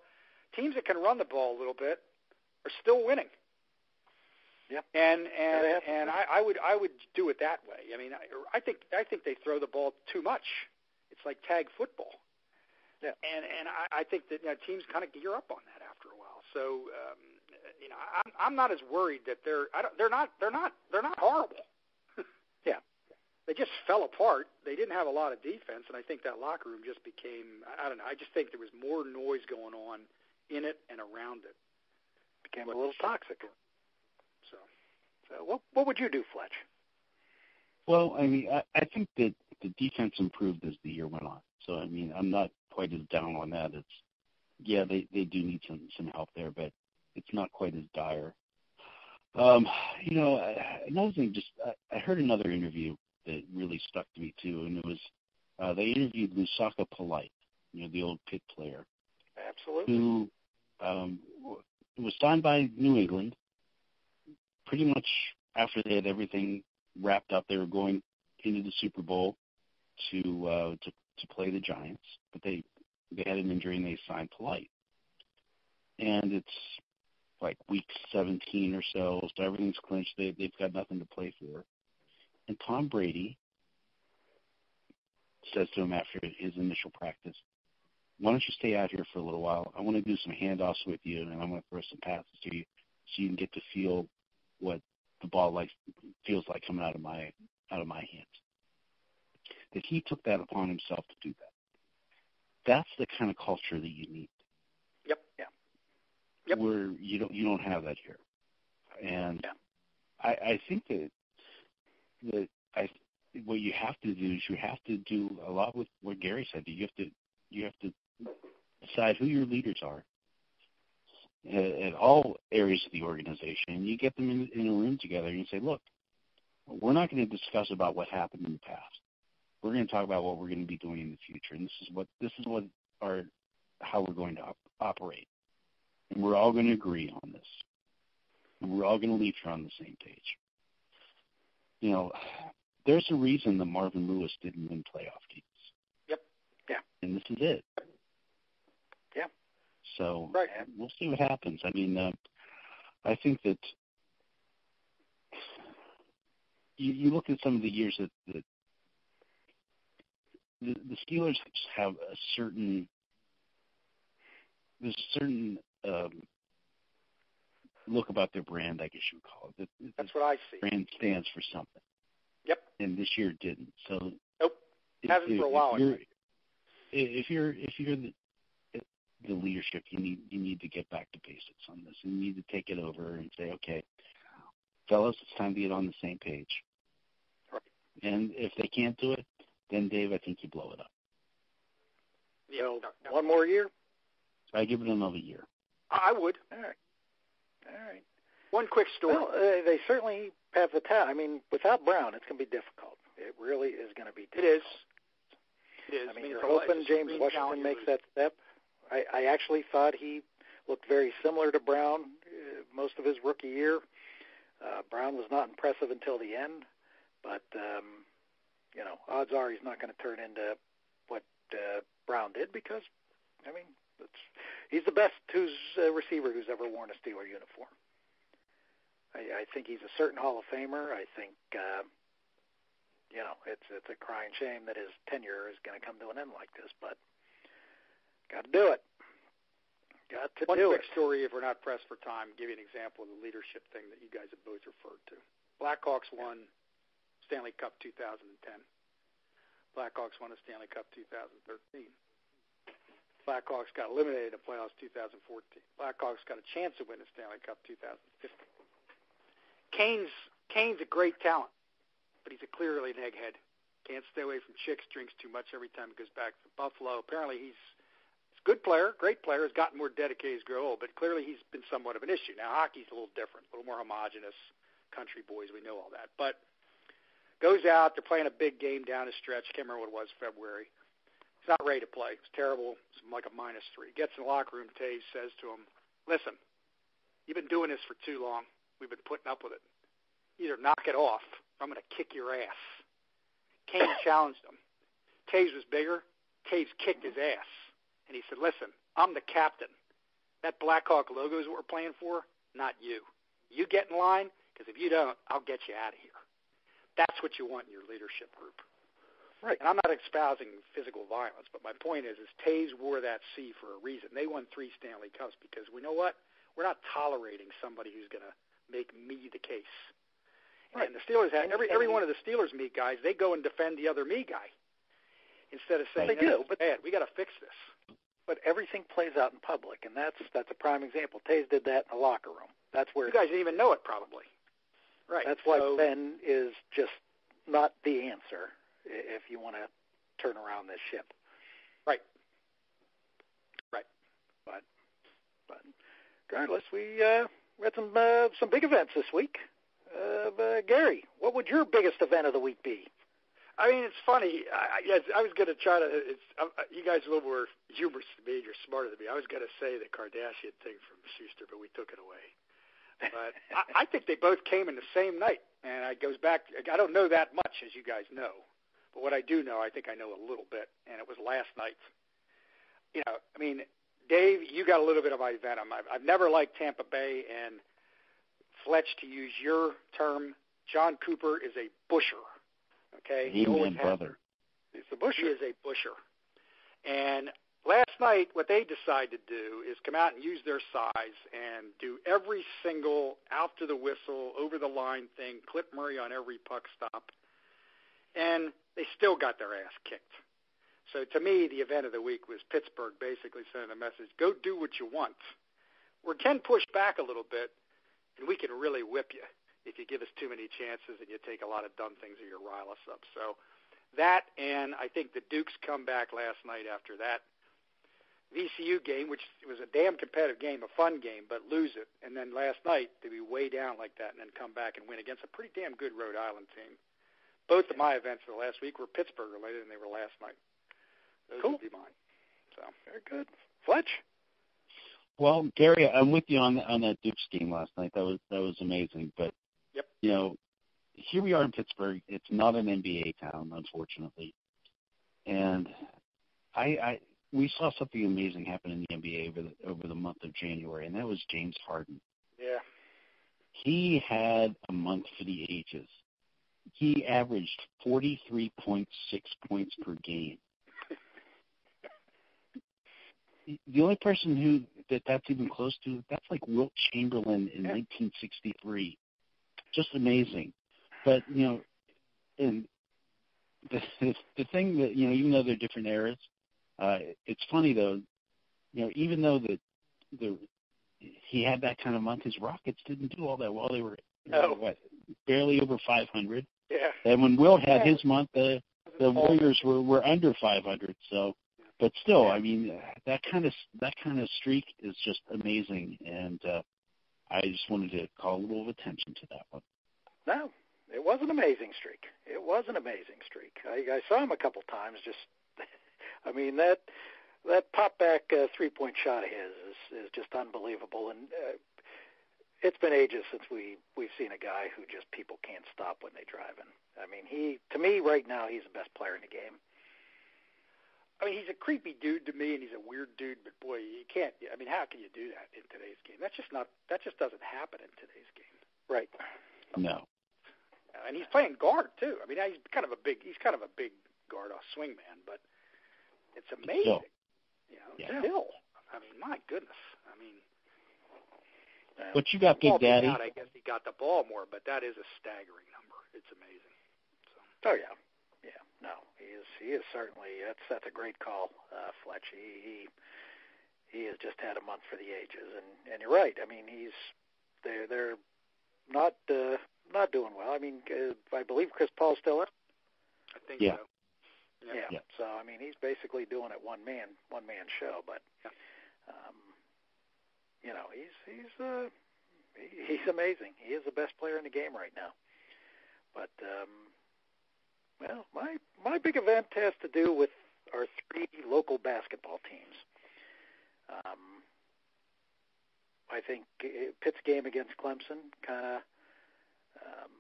teams that can run the ball a little bit are still winning. Yep. And and and I, I would I would do it that way. I mean, I, I think I think they throw the ball too much. It's like tag football. Yeah. And and I, I think that you know, teams kind of gear up on that after a while. So um, you know, I'm I'm not as worried that they're I don't, they're not they're not they're not horrible. Yeah. They just fell apart. They didn't have a lot of defense, and I think that locker room just became I I don't know. I just think there was more noise going on in it and around it. Became a little toxic. So So what what would you do, Fletch? Well, I mean, I, I think that the defense improved as the year went on. So, I mean, I'm not quite as down on that. It's, yeah, they, they do need some, some help there, but it's not quite as dire. Um, you know, another thing, just, I, I heard another interview that really stuck to me too, and it was, uh, they interviewed Lousaka Polite, you know, the old pit player, Absolutely. who um, was signed by New England pretty much after they had everything wrapped up. They were going into the Super Bowl to uh, to to play the Giants, but they they had an injury and they signed Polite. And it's like week 17 or so, so everything's clinched. They they've got nothing to play for. And Tom Brady says to him after his initial practice, why don't you stay out here for a little while? I want to do some handoffs with you, and I'm going to throw some passes to you, so you can get to feel what the ball like feels like coming out of my out of my hands. That he took that upon himself to do that. That's the kind of culture that you need. Yep. Yeah. Yep. Where you don't you don't have that here, and Yeah. I, I think that that I what you have to do is you have to do a lot with what Gary said. You have to you have to decide who your leaders are at, at all areas of the organization, and you get them in, in a room together and you say, look, we're not going to discuss about what happened in the past. We're going to talk about what we're going to be doing in the future, and this is what this is what our how we're going to op- operate, and we're all going to agree on this, and we're all going to leave here on the same page. You know, there's a reason that Marvin Lewis didn't win playoff games. Yep. Yeah. And this is it. Yeah. So Right. we'll see what happens. I mean, uh, I think that you, you look at some of the years that, that the, the Steelers have a certain there's a certain um, look about their brand, I guess you would call it. The, That's what I see. brand stands for something. Yep. And this year it didn't. So Nope. if- Hasn't for a if while, you're- If you're if you're the the leadership, you need you need to get back to basics on this. You need to take it over and say, okay, fellas, it's time to get on the same page. Right. And if they can't do it, then Dave, I think you blow it up. Yeah, So no, no. one more year. I give it another year. I would. All right. All right. One quick story. Well, uh, they certainly have the talent. I mean, without Brown, it's going to be difficult. It really is going to be difficult. is. It is. I mean, it's you're a- hoping James Washington makes that step. I, I actually thought he looked very similar to Brown uh, most of his rookie year. Uh, Brown was not impressive until the end, but um, you know, odds are he's not going to turn into what uh, Brown did because, I mean, it's, he's the best who's uh, receiver who's ever worn a Steeler uniform. I, I think he's a certain Hall of Famer. I think. Uh, you know, it's it's a crying shame that his tenure is going to come to an end like this, but got to do it. Got to One do quick it. story, if we're not pressed for time, give you an example of the leadership thing that you guys have both referred to. Blackhawks won Stanley Cup 2010. Blackhawks won the Stanley Cup 2013. Blackhawks got eliminated in playoffs 2014. Blackhawks got a chance to win the Stanley Cup 2015. Kane's Kane's a great talent, but he's a clearly an egghead. Can't stay away from chicks, drinks too much every time he goes back to Buffalo. Apparently he's a good player, great player, has gotten more dedicated as grow old, but clearly he's been somewhat of an issue. Now hockey's a little different, a little more homogenous, country boys, we know all that. But goes out, they're playing a big game down the stretch, can't remember what it was, February. He's not ready to play. It's terrible. It's like a minus three. Gets in the locker room, Toews says to him, Listen, you've been doing this for too long. We've been putting up with it. Either knock it off or I'm gonna kick your ass. Kane challenged him. Toews was bigger. Toews kicked his ass. And he said, listen, I'm the captain. That Blackhawk logo is what we're playing for, not you. You get in line, because if you don't, I'll get you out of here. That's what you want in your leadership group. Right. And I'm not espousing physical violence, but my point is, is Toews wore that C for a reason. They won three Stanley Cups because we know what? We're not tolerating somebody who's going to make me the case. Right. And the Steelers had every every one of the Steelers meet guys. They go and defend the other me guy instead of saying They do, but- bad. We got to fix this. But everything plays out in public, and that's that's a prime example. Toews did that in the locker room. That's where You guys didn't even know it, probably. Right. that's why so, Ben is just not the answer if you want to turn around this ship. Right. Right. But but regardless, we uh, we had some uh, some big events this week. Uh, Gary, what would your biggest event of the week be? I mean, it's funny. I, I, yes, I was going to try to. It's uh, you guys are a little more humorous than me. You're smarter than me. I was going to say the Kardashian thing from Schuster, but we took it away. But I, I think they both came in the same night, and it goes back. I don't know that much, as you guys know, but what I do know, I think I know a little bit, and it was last night. You know, I mean, Dave, you got a little bit of my venom. I've, I've never liked Tampa Bay, and Fletch, to use your term, Jon Cooper is a busher. Okay, He Amen, has brother. It's the he is a busher. And last night, what they decided to do is come out and use their size and do every single after the whistle, over the line thing, clip Murray on every puck stop, and they still got their ass kicked. So to me, the event of the week was Pittsburgh basically sending a message: go do what you want. We can push back a little bit, and we can really whip you if you give us too many chances and you take a lot of dumb things or you rile us up. So that, and I think the Dukes come back last night after that VCU game, which was a damn competitive game, a fun game, but lose it. And then last night to be way down like that and then come back and win against a pretty damn good Rhode Island team. Both of my events of the last week were Pittsburgh related, and they were last night. Those cool. would be mine. So very good, Fletch. Well, Gary, I'm with you on on that Dukes game last night. That was that was amazing. But yep. you know, here we are in Pittsburgh. It's not an NBA town, unfortunately, and I, I we saw something amazing happen in the NBA over the over the month of January, and that was James Harden. Yeah. He had a month for the ages. He averaged 43.6 points per game. the only person who that that's even close to that's like Wilt Chamberlain in yeah. 1963. Just amazing. But you know, and the the thing that you know, even though they're different eras, uh, it's funny though, you know, even though the the he had that kind of month, his Rockets didn't do all that well. They were no. what barely over 500. Yeah. And when Wilt had yeah. his month, the the Warriors were were under 500. So, but still. I mean, that kind of that kind of streak is just amazing, and uh, I just wanted to call a little attention to that one. No, it was an amazing streak. It was an amazing streak. I, I saw him a couple times. Just I mean that that pop back uh, three point shot of his is, is just unbelievable, and uh, it's been ages since we we've seen a guy who just people can't stop when they drive in. I mean, he to me right now he's the best player in the game. I mean, he's a creepy dude to me, and he's a weird dude. But boy, you can't. I mean, how can you do that in today's game? That's just not. That just doesn't happen in today's game. Right. No. And he's playing guard too. I mean, he's kind of a big. He's kind of a big guard off swing man, but it's amazing. Still. You know, Yeah. still. I mean, my goodness. I mean, uh, But you got Big Daddy. Out, I guess he got the ball more, but that is a staggering number. It's amazing. Oh yeah, yeah. No, he is. He is certainly. That's that's a great call, uh, Fletch. He, he he has just had a month for the ages, and and you're right. I mean, he's they're they're not uh, not doing well. I mean, uh, I believe Chris Paul's still up. I think Yeah. so. Yeah. Yeah. So I mean, he's basically doing it one man one man show, but um, you know, he's he's uh, he, he's amazing. He is the best player in the game right now. But um, well, my my big event has to do with our three local basketball teams. Um, I think uh, Pitt's game against Clemson kind of um,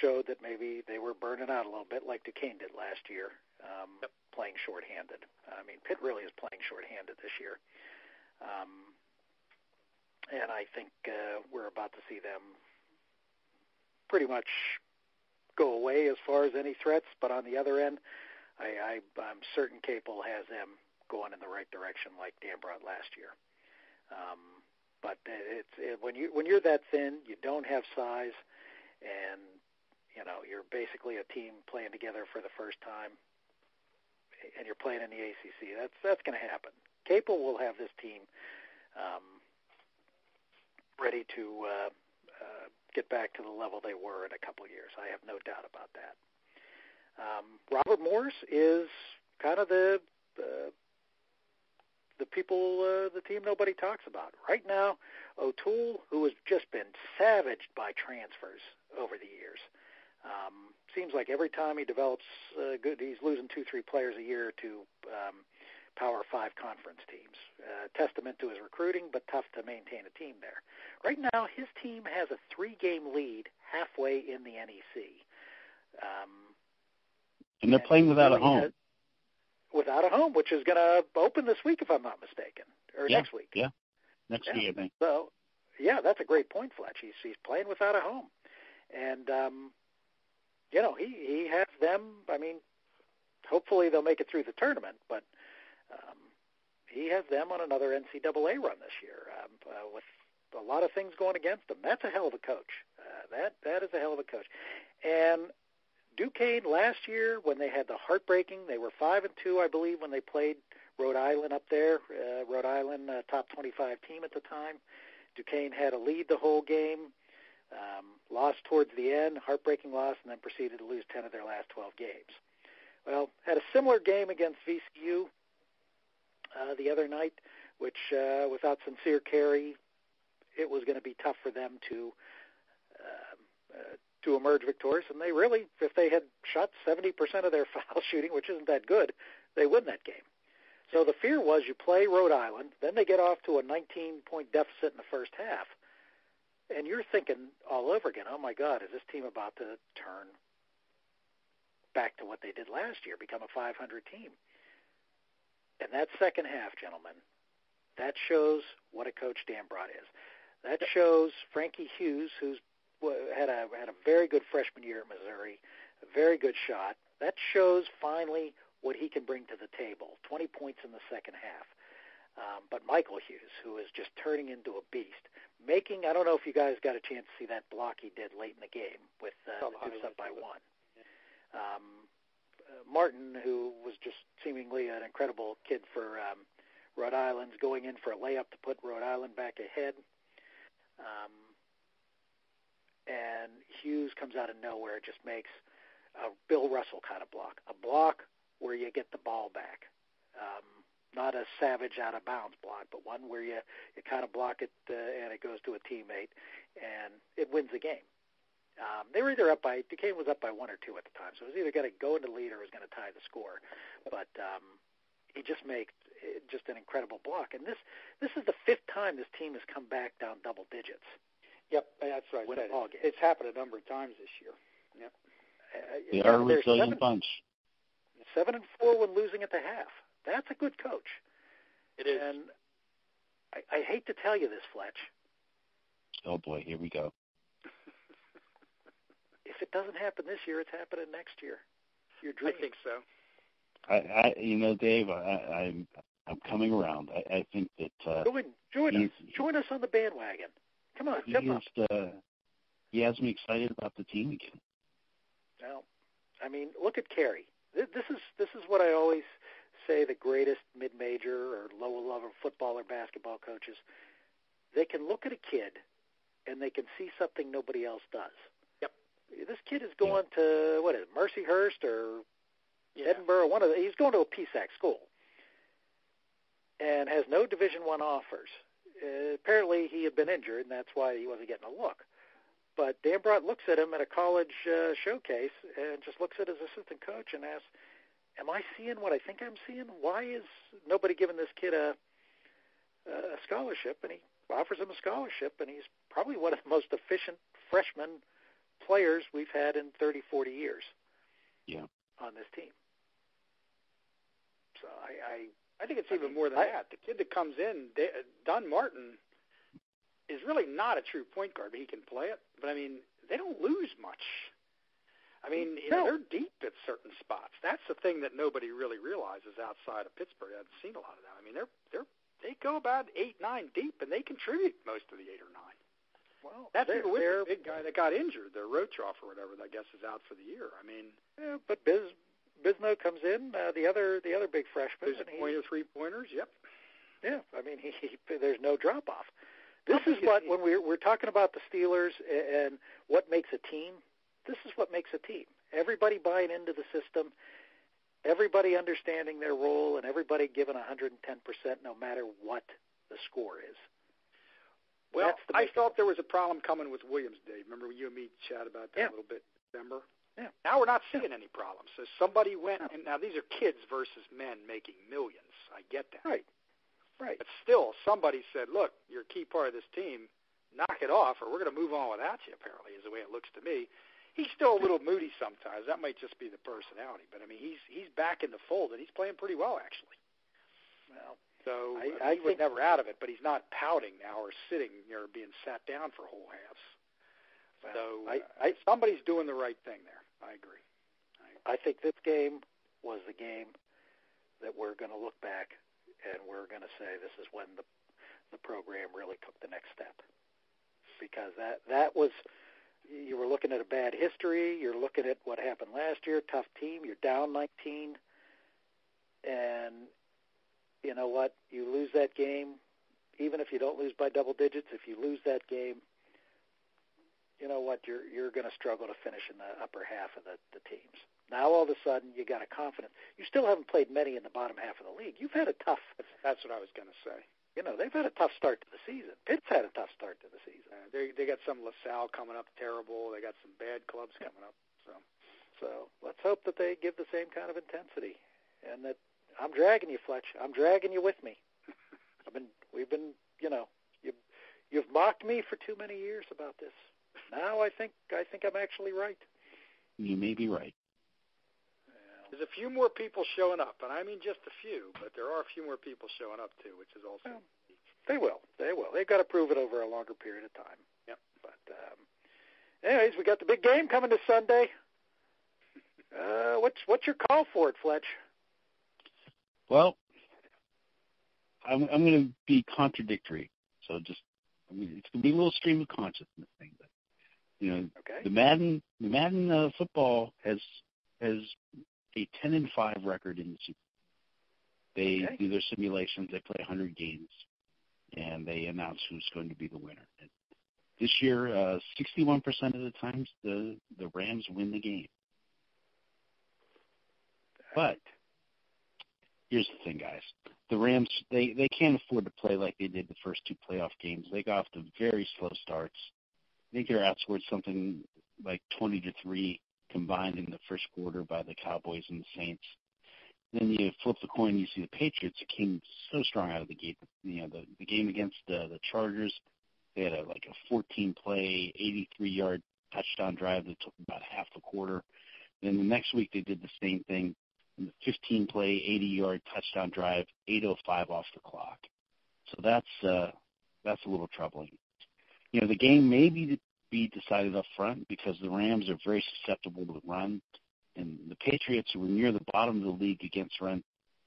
showed that maybe they were burning out a little bit, like Duquesne did last year, um, Yep. playing shorthanded. I mean, Pitt really is playing shorthanded this year, um, and I think uh, we're about to see them pretty much go away as far as any threats. But on the other end, I, I, I'm certain Capel has them going in the right direction, like Dambrot last year. Um, but it's it, when you when you're that thin, you don't have size, and you know you're basically a team playing together for the first time, and you're playing in the ACC. That's that's going to happen. Capel will have this team um, ready to uh, uh, get back to the level they were in a couple of years. I have no doubt about that. Um, Robert Morris is kind of the uh, the people, uh, the team nobody talks about right now. O'Toole, who has just been savaged by transfers over the years, um, seems like every time he develops uh, good, he's losing two, three players a year to um, Power Five conference teams. Uh, testament to his recruiting, but tough to maintain a team there. Right now, his team has a three-game lead halfway in the NEC. Um, And they're playing without a home. has- without a home, which is going to open this week, if I'm not mistaken, or Yeah, next week. yeah. Next Yeah. week, I think. So, yeah, that's a great point, Fletch. He's he's playing without a home, and um, you know he he has them. I mean, hopefully they'll make it through the tournament, but he has them on another NCAA run this year um, uh, with a lot of things going against him. That's a hell of a coach. Uh, that that is a hell of a coach. And Duquesne last year, when they had the heartbreaking, they were five and two, I believe, when they played Rhode Island up there. Uh, Rhode Island, uh, top 25 team at the time. Duquesne had a lead the whole game, um, lost towards the end, heartbreaking loss, and then proceeded to lose 10 of their last 12 games. Well, had a similar game against VCU uh, the other night, which uh, without Sincere Carry, it was going to be tough for them to uh, uh, to emerge victorious. And they really, if they had shot 70% of their foul shooting, which isn't that good, they win that game. So the fear was you play Rhode Island, then they get off to a 19-point deficit in the first half, and you're thinking all over again, oh my God, is this team about to turn back to what they did last year, become a 500 team? And that second half, gentlemen, that shows what a coach Dambrot is. That shows Frankie Hughes, who's had a had a very good freshman year at Missouri, a very good shot. That shows finally what he can bring to the table. 20 points in the second half. Um, but Michael Hughes, who is just turning into a beast, making I don't know if you guys got a chance to see that block he did late in the game with uh, the Deuce up by one. Um, Martin, who was just seemingly an incredible kid for um, Rhode Island's going in for a layup to put Rhode Island back ahead. Um, and Hughes comes out of nowhere, just makes a Bill Russell kind of block, a block where you get the ball back. Um, not a savage out of bounds block, but one where you, you kind of block it uh, and it goes to a teammate and it wins the game. Um, they were either up by Duquesne was up by one or two at the time, so it was either going to go into lead or it was going to tie the score. But um, he just makes just an incredible block, and this this is the fifth time this team has come back down double digits. Yep, that's right. Win a ball game. It's happened a number of times this year. Yep. Uh, They yeah, are a resilient seven, bunch. seven and four when losing at the half. That's a good coach. It is. And I, I hate to tell you this, Fletch. Oh boy, here we go. If it doesn't happen this year, it's happening next year. Your I think so. I, I you know, Dave, I, I'm I'm coming around. I, I think that uh, Join, join us. Join us on the bandwagon. Come on, he jump up. is, uh, he has me excited about the team again. Well, I mean, look at Carry. This, this is this is what I always say: the greatest mid-major or lower-level football or basketball coaches. They can look at a kid, and they can see something nobody else does. This kid is going to what is it, Mercyhurst or Yeah. Edinboro? One of the, he's going to a PSAC school, and has no Division One offers. Uh, apparently, he had been injured, and that's why he wasn't getting a look. But Dambrot looks at him at a college uh, showcase and just looks at his assistant coach and asks, "Am I seeing what I think I'm seeing? Why is nobody giving this kid a a scholarship?" And he offers him a scholarship, and he's probably one of the most efficient freshman players we've had in 30, 40 years. Yeah. On this team. So I, I I think it's I even mean, more than I- that. The kid that comes in, Da- Dunn-Martin, is really not a true point guard. But he can play it, but I mean, they don't lose much. I mean, you know, they're deep at certain spots. That's the thing that nobody really realizes outside of Pittsburgh. I haven't seen a lot of that. I mean, they're they're they go about eight, nine deep, and they contribute most of the eight or nine. Well, That's even with the big guy that got injured, the Rotroff or whatever. that I guess is out for the year. I mean, Yeah, but Biz Bisno comes in, uh, the other the other big freshman, there's a and pointer, three pointers. Yep. yeah, I mean he, he there's no drop off. This is what when we're we're talking about the Steelers a- and what makes a team. This is what makes a team. Everybody buying into the system, everybody understanding their role, and everybody giving 110% no matter what the score is. Well, I felt there was a problem coming with Williams, Dave. Remember you and me chat about that Yeah. a little bit in December? Yeah. Now we're not seeing any problems. So somebody went, and now these are kids versus men making millions. I get that. Right. Right. But still, somebody said, look, you're a key part of this team. Knock it off, or we're going to move on without you, apparently, is the way it looks to me. He's still a little moody sometimes. That might just be the personality. But, I mean, he's he's back in the fold, and he's playing pretty well, actually. Well, So I- I, mean, I he was never out of it, but he's not pouting now or sitting there being sat down for whole halves. well, So I, uh, I somebody's doing the right thing there. I agree. I think this game was the game that we're going to look back and we're going to say this is when the the program really took the next step because that that was you were looking at a bad history. You're looking at what happened last year. Tough team. You're down 19, and you know what? You lose that game, even if you don't lose by double digits. If you lose that game, you know what? You're you're going to struggle to finish in the upper half of the the teams. Now all of a sudden you got a confidence. You still haven't played many in the bottom half of the league. You've had a tough. That's what I was going to say. You know they've had a tough start to the season. Pitt's had a tough start to the season. Uh, they they got some LaSalle coming up terrible. They got some bad clubs coming up. So so let's hope that they give the same kind of intensity, and that I'm dragging you, Fletch. I'm dragging you with me. I've been we've been you know you you've mocked me for too many years about this. Now I think I think I'm actually right. You may be right. There's a few more people showing up, and I mean just a few, but there are a few more people showing up too, which is also. Well, they will. They will. They've got to prove it over a longer period of time. Yep. But um, anyways, we got the big game coming this Sunday. Uh, what's what's your call for it, Fletch? Well, I'm I'm going to be contradictory. So just I mean, it's going to be a little stream of consciousness thing, but you know, okay. the Madden the Madden uh, football has has a 10 and 5 record in the Super. They okay. do their simulations. They play 100 games, and they announce who's going to be the winner. And this year, uh, 61% of the times, the the Rams win the game. But here's the thing, guys. The Rams they they can't afford to play like they did the first two playoff games. They got off to very slow starts. I think they're outscored something like 20 to three combined in the first quarter by the Cowboys and the Saints. Then you flip the coin, you see the Patriots came so strong out of the gate. You know, the, the game against the, the Chargers, they had a, like a 14 play, 83 yard touchdown drive that took about half the quarter. Then the next week they did the same thing, the 15 play, 80 yard touchdown drive, 8:05 off the clock. So that's uh, that's a little troubling. You know, the game may be be decided up front because the Rams are very susceptible to the run, and the Patriots who were near the bottom of the league against run.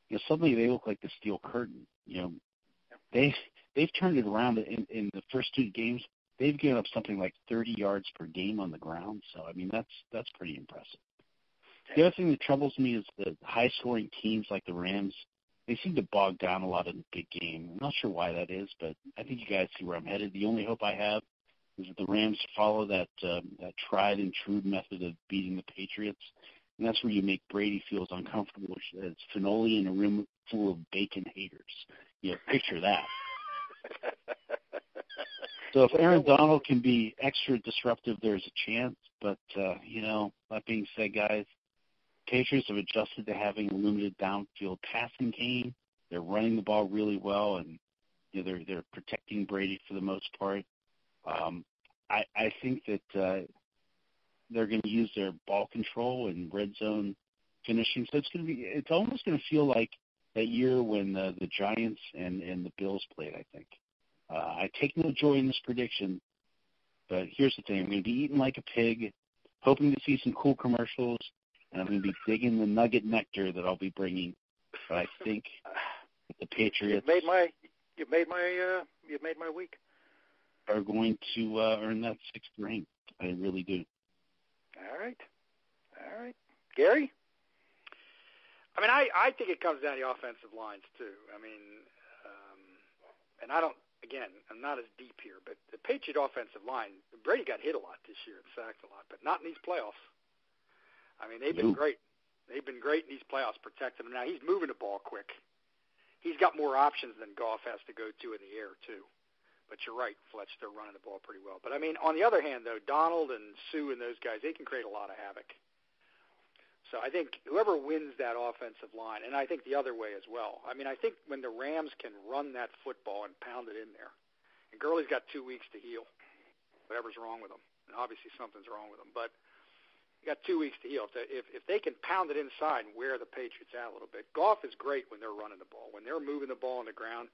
You know, suddenly they look like the steel curtain. You know, they they've turned it around in, in the first two games. They've given up something like 30 yards per game on the ground. So I mean, that's that's pretty impressive. The other thing that troubles me is the high-scoring teams like the Rams. They seem to bog down a lot in the big game. I'm not sure why that is, but I think you guys see where I'm headed. The only hope I have is that the Rams follow that um, that tried and true method of beating the Patriots, and that's where you make Brady feels uncomfortable. It's Finoli in a room full of bacon haters. You know, picture that. so if Aaron Donald can be extra disruptive, there's a chance. But uh, you know, that being said, guys, Patriots have adjusted to having a limited downfield passing game. They're running the ball really well, and you know, they're they're protecting Brady for the most part. Um, I, I think that uh, they're going to use their ball control and red zone finishing. So it's going to be, it's almost going to feel like that year when the, the Giants and, and the Bills played, I think. Uh, I take no joy in this prediction, but here's the thing. I'm going to be eating like a pig, hoping to see some cool commercials, and I'm going to be digging the nugget nectar that I'll be bringing. But I think the Patriots... You made my, you made my, uh, you made my week are going to uh, earn that sixth ring. I really do. All right, all right, Gary. I mean, I I think it comes down to the offensive lines too. I mean, um, and I don't. Again, I'm not as deep here, but the Patriot offensive line, Brady got hit a lot this year and sacked a lot, but not in these playoffs. I mean, they've been Ooh. great. They've been great in these playoffs, protecting him. Now he's moving the ball quick. He's got more options than Goff has to go to in the air too. But you're right, Fletch. They're running the ball pretty well. But I mean, on the other hand, though, Donald and Suh and those guys, they can create a lot of havoc. So I think whoever wins that offensive line, and I think the other way as well. I mean, I think when the Rams can run that football and pound it in there, and Gurley's got two weeks to heal, whatever's wrong with him, and obviously something's wrong with him, but you got two weeks to heal. If if, if they can pound it inside and wear the Patriots out a little bit, Goff is great when they're running the ball. When they're moving the ball on the ground,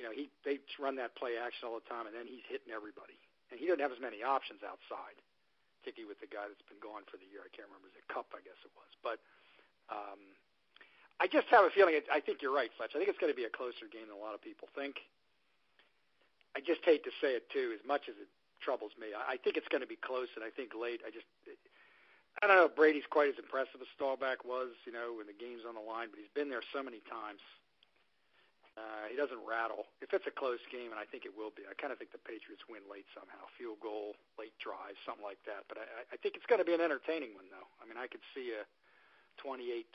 you know, he they run that play action all the time, and then he's hitting everybody. And he doesn't have as many options outside, particularly with the guy that's been gone for the year. I can't remember. Is it Kupp? I guess it was. But um, I just have a feeling. It, I think you're right, Fletch. I think it's going to be a closer game than a lot of people think. I just hate to say it too, as much as it troubles me. I, I think it's going to be close, and I think late. I just, I don't know if Brady's quite as impressive as Staubach was, you know, when the game's on the line, but he's been there so many times. Uh, he doesn't rattle. If it's a close game, and I think it will be, I kind of think the Patriots win late somehow, field goal, late drive, something like that. But I, I think it's going to be an entertaining one, though. I mean, I could see a 28-26,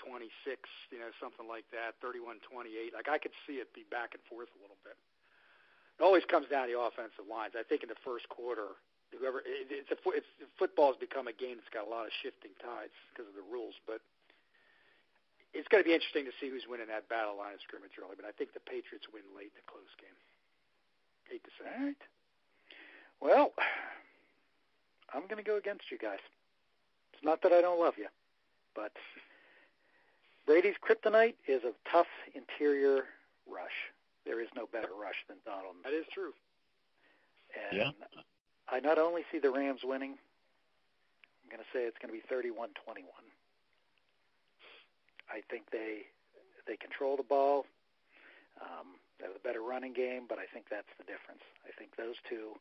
you know, something like that, 31-28. Like I could see it be back and forth a little bit. It always comes down to the offensive lines. I think in the first quarter, whoever it, it's a it's football's become a game that's got a lot of shifting tides because of the rules, but it's going to be interesting to see who's winning that battle line of scrimmage early. But I think the Patriots win late in the close game. Hate to say. All right. Well, I'm going to go against you guys. It's not that I don't love you, but Brady's kryptonite is a tough interior rush. There is no better rush than Donald. That is true. And Yeah. I not only see the Rams winning, I'm going to say it's going to be 31-21. I think they they control the ball. Um, they have a better running game, but I think that's the difference. I think those two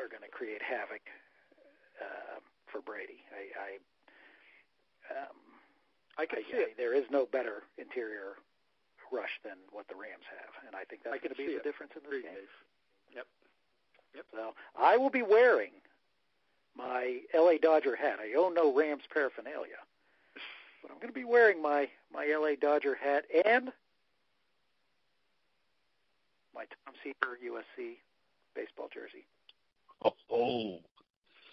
are going to create havoc uh, for Brady. I I, um, I could I, see it. There is no better interior rush than what the Rams have, and I think that's going to be the it. difference in this Agreed, game. Dave. Yep. Yep. So I will be wearing my LA Dodger hat. I own no Rams paraphernalia, but I'm going to be wearing my my LA Dodger hat and my Tom Seaver USC baseball jersey. Oh, oh.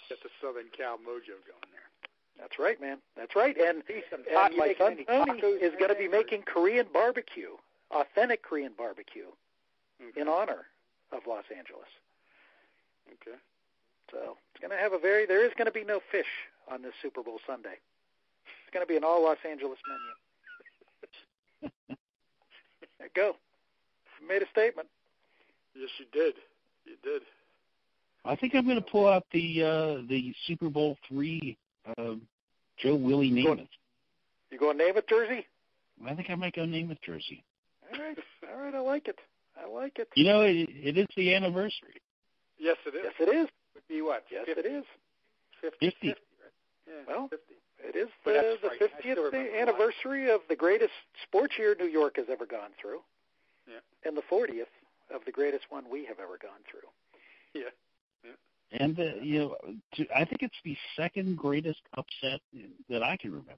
Get the Southern Cal mojo going there. That's right, man. That's right. And, Decent. and my son Tony is going to be making Korean barbecue, authentic Korean barbecue, Okay. in honor of Los Angeles. Okay. So it's going to have a very. There is going to be no fish on this Super Bowl Sunday. It's going to be an all Los Angeles menu. there you go. Made a statement. Yes, you did. You did. I think I'm going to pull out the uh, the Super Bowl three uh, Joe Willie Namath. You going to name it jersey? I think I might go Namath jersey. All right. All right. I like it. I like it. You know, it, it is the anniversary. Yes, it is. Yes, it is. Would be what? Yes, 50, it is. 50, 50. right? Yeah, Well, 50. It is the, the right. 50th remember anniversary of the greatest sports year New York has ever gone through. Yeah. And the 40th of the greatest one we have ever gone through. Yeah. And the, you know, to, I think it's the second greatest upset that I can remember.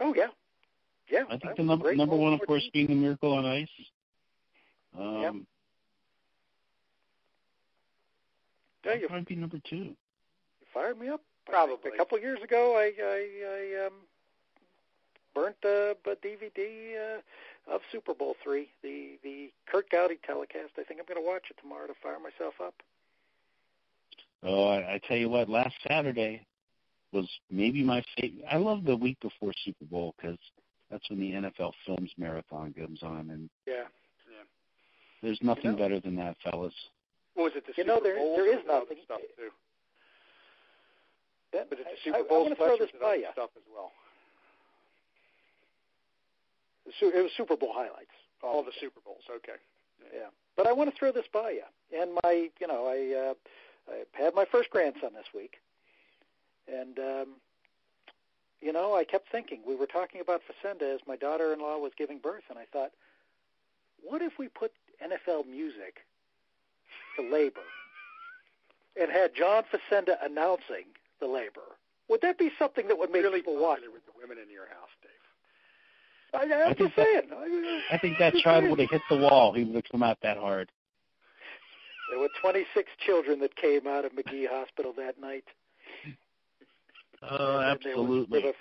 Oh yeah. Yeah. I think the number number one, of course, being the Miracle on Ice. Um, Yeah, you, might be number two. you fired me up. Probably. A couple of years ago, I I, I um, burnt a, a DVD uh, of Super Bowl three, the the Kurt Gowdy telecast. I think I'm going to watch it tomorrow to fire myself up. Oh, I, I tell you what, last Saturday was maybe my favorite. I love the week before Super Bowl because that's when the NFL Films Marathon goes on, and Yeah. there's nothing You know- better than that, fellas. What was it? The You Super know, there- Bowls there is was it other nothing- Stuff too? That, Was it the Super I, Bowl to throw special this or by other you. stuff as well? It was Super Bowl highlights. All the Super Bowls. Okay. Yeah, but I want to throw this by you. And my, you know, I uh, I had my first grandson this week, and um, you know, I kept thinking. We were talking about Facenda as my daughter-in-law was giving birth, and I thought, what if we put NFL music to labor and had John Facenda announcing the labor? Would that be something that would make really people watch? with the women in your house, Dave. I, I'm I just think that- saying. I, I think that child would have hit the wall. He would have come out that hard. There were 26 children that came out of Magee Hospital that night. Oh, And there was absolutely. Liver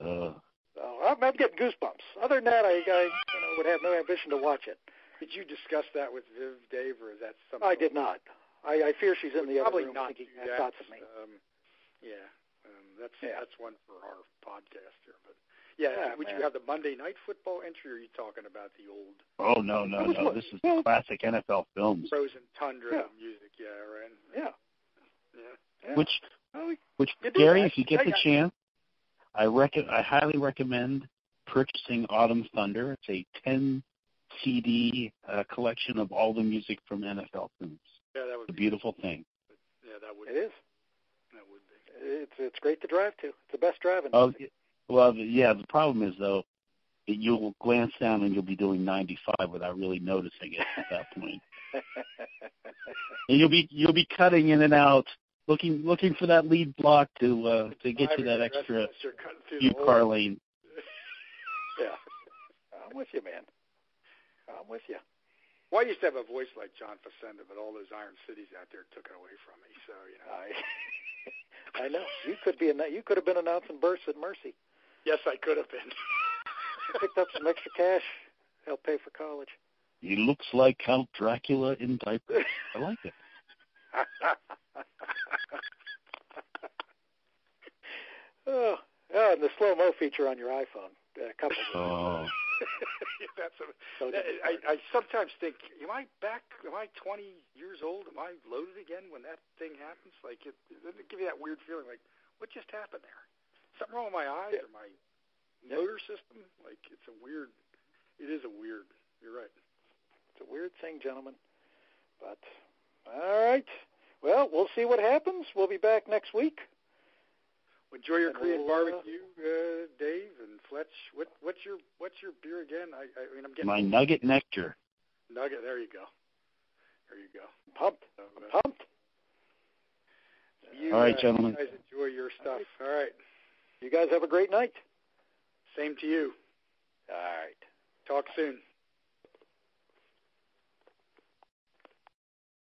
Uh, Oh, I'm, I'm getting goosebumps. Other than that, I, I you know, would have no ambition to watch it. Did you discuss that with Viv, Dave, or is that something? I did not. I, I fear she's in the other Probably room not thinking do that. thoughts of me. Um, yeah, um, that's Yeah. that's one for our podcast here. But yeah, Yeah, would man. you have the Monday night football entry, or are you talking about the old oh no, no, no! what- This is well- classic NFL films. Frozen Tundra Yeah. music? Yeah, right. Yeah. Yeah. yeah. Which, Well, which Gary, that. if you get I the got- chance, I rec- I highly recommend purchasing Autumn Thunder. It's a 10 CD uh, collection of all the music from NFL films. Yeah, that would It's a be. beautiful thing. Yeah, that would. It is. That would be. It's it's great to drive to. It's the best driving. Oh, well, yeah. The problem is though, that you'll glance down and you'll be doing 95 without really noticing it at that point. And you'll be you'll be cutting in and out, looking looking for that lead block to uh, to get you that extra rest of us are cutting through few car lane. yeah. I'm with you, man. I'm with you. Well, I used to have a voice like John Facenda, but all those Iron Cities out there took it away from me. So you know. I I know you could be you could have been announcing Burst at Mercy. Yes, I could have been. Picked up some extra cash, help pay for college. He looks like Count Dracula in diapers. I like it. oh, oh, and the slow mo feature on your iPhone. A couple. Of Oh, That's a, so I, I sometimes think, am I back? Am I 20 years old? Am I loaded again when that thing happens? Like, it, doesn't it give you that weird feeling? Like, what just happened there? Something wrong with my eyes Yeah. or my Yeah. motor system? Like, it's a weird. It is a weird. You're right. It's a weird thing, gentlemen. But all right. Well, we'll see what happens. We'll be back next week. Enjoy your And Korean uh, barbecue, uh, Dave and Fletch. What, what's your What's your beer again? I, I mean, I'm getting my nugget nectar. nugget. There you go. There you go. Pumped. So, uh, I'm pumped. you, All right, uh, gentlemen. You guys enjoy your stuff. All right. You guys have a great night. Same to you. All right. Talk soon.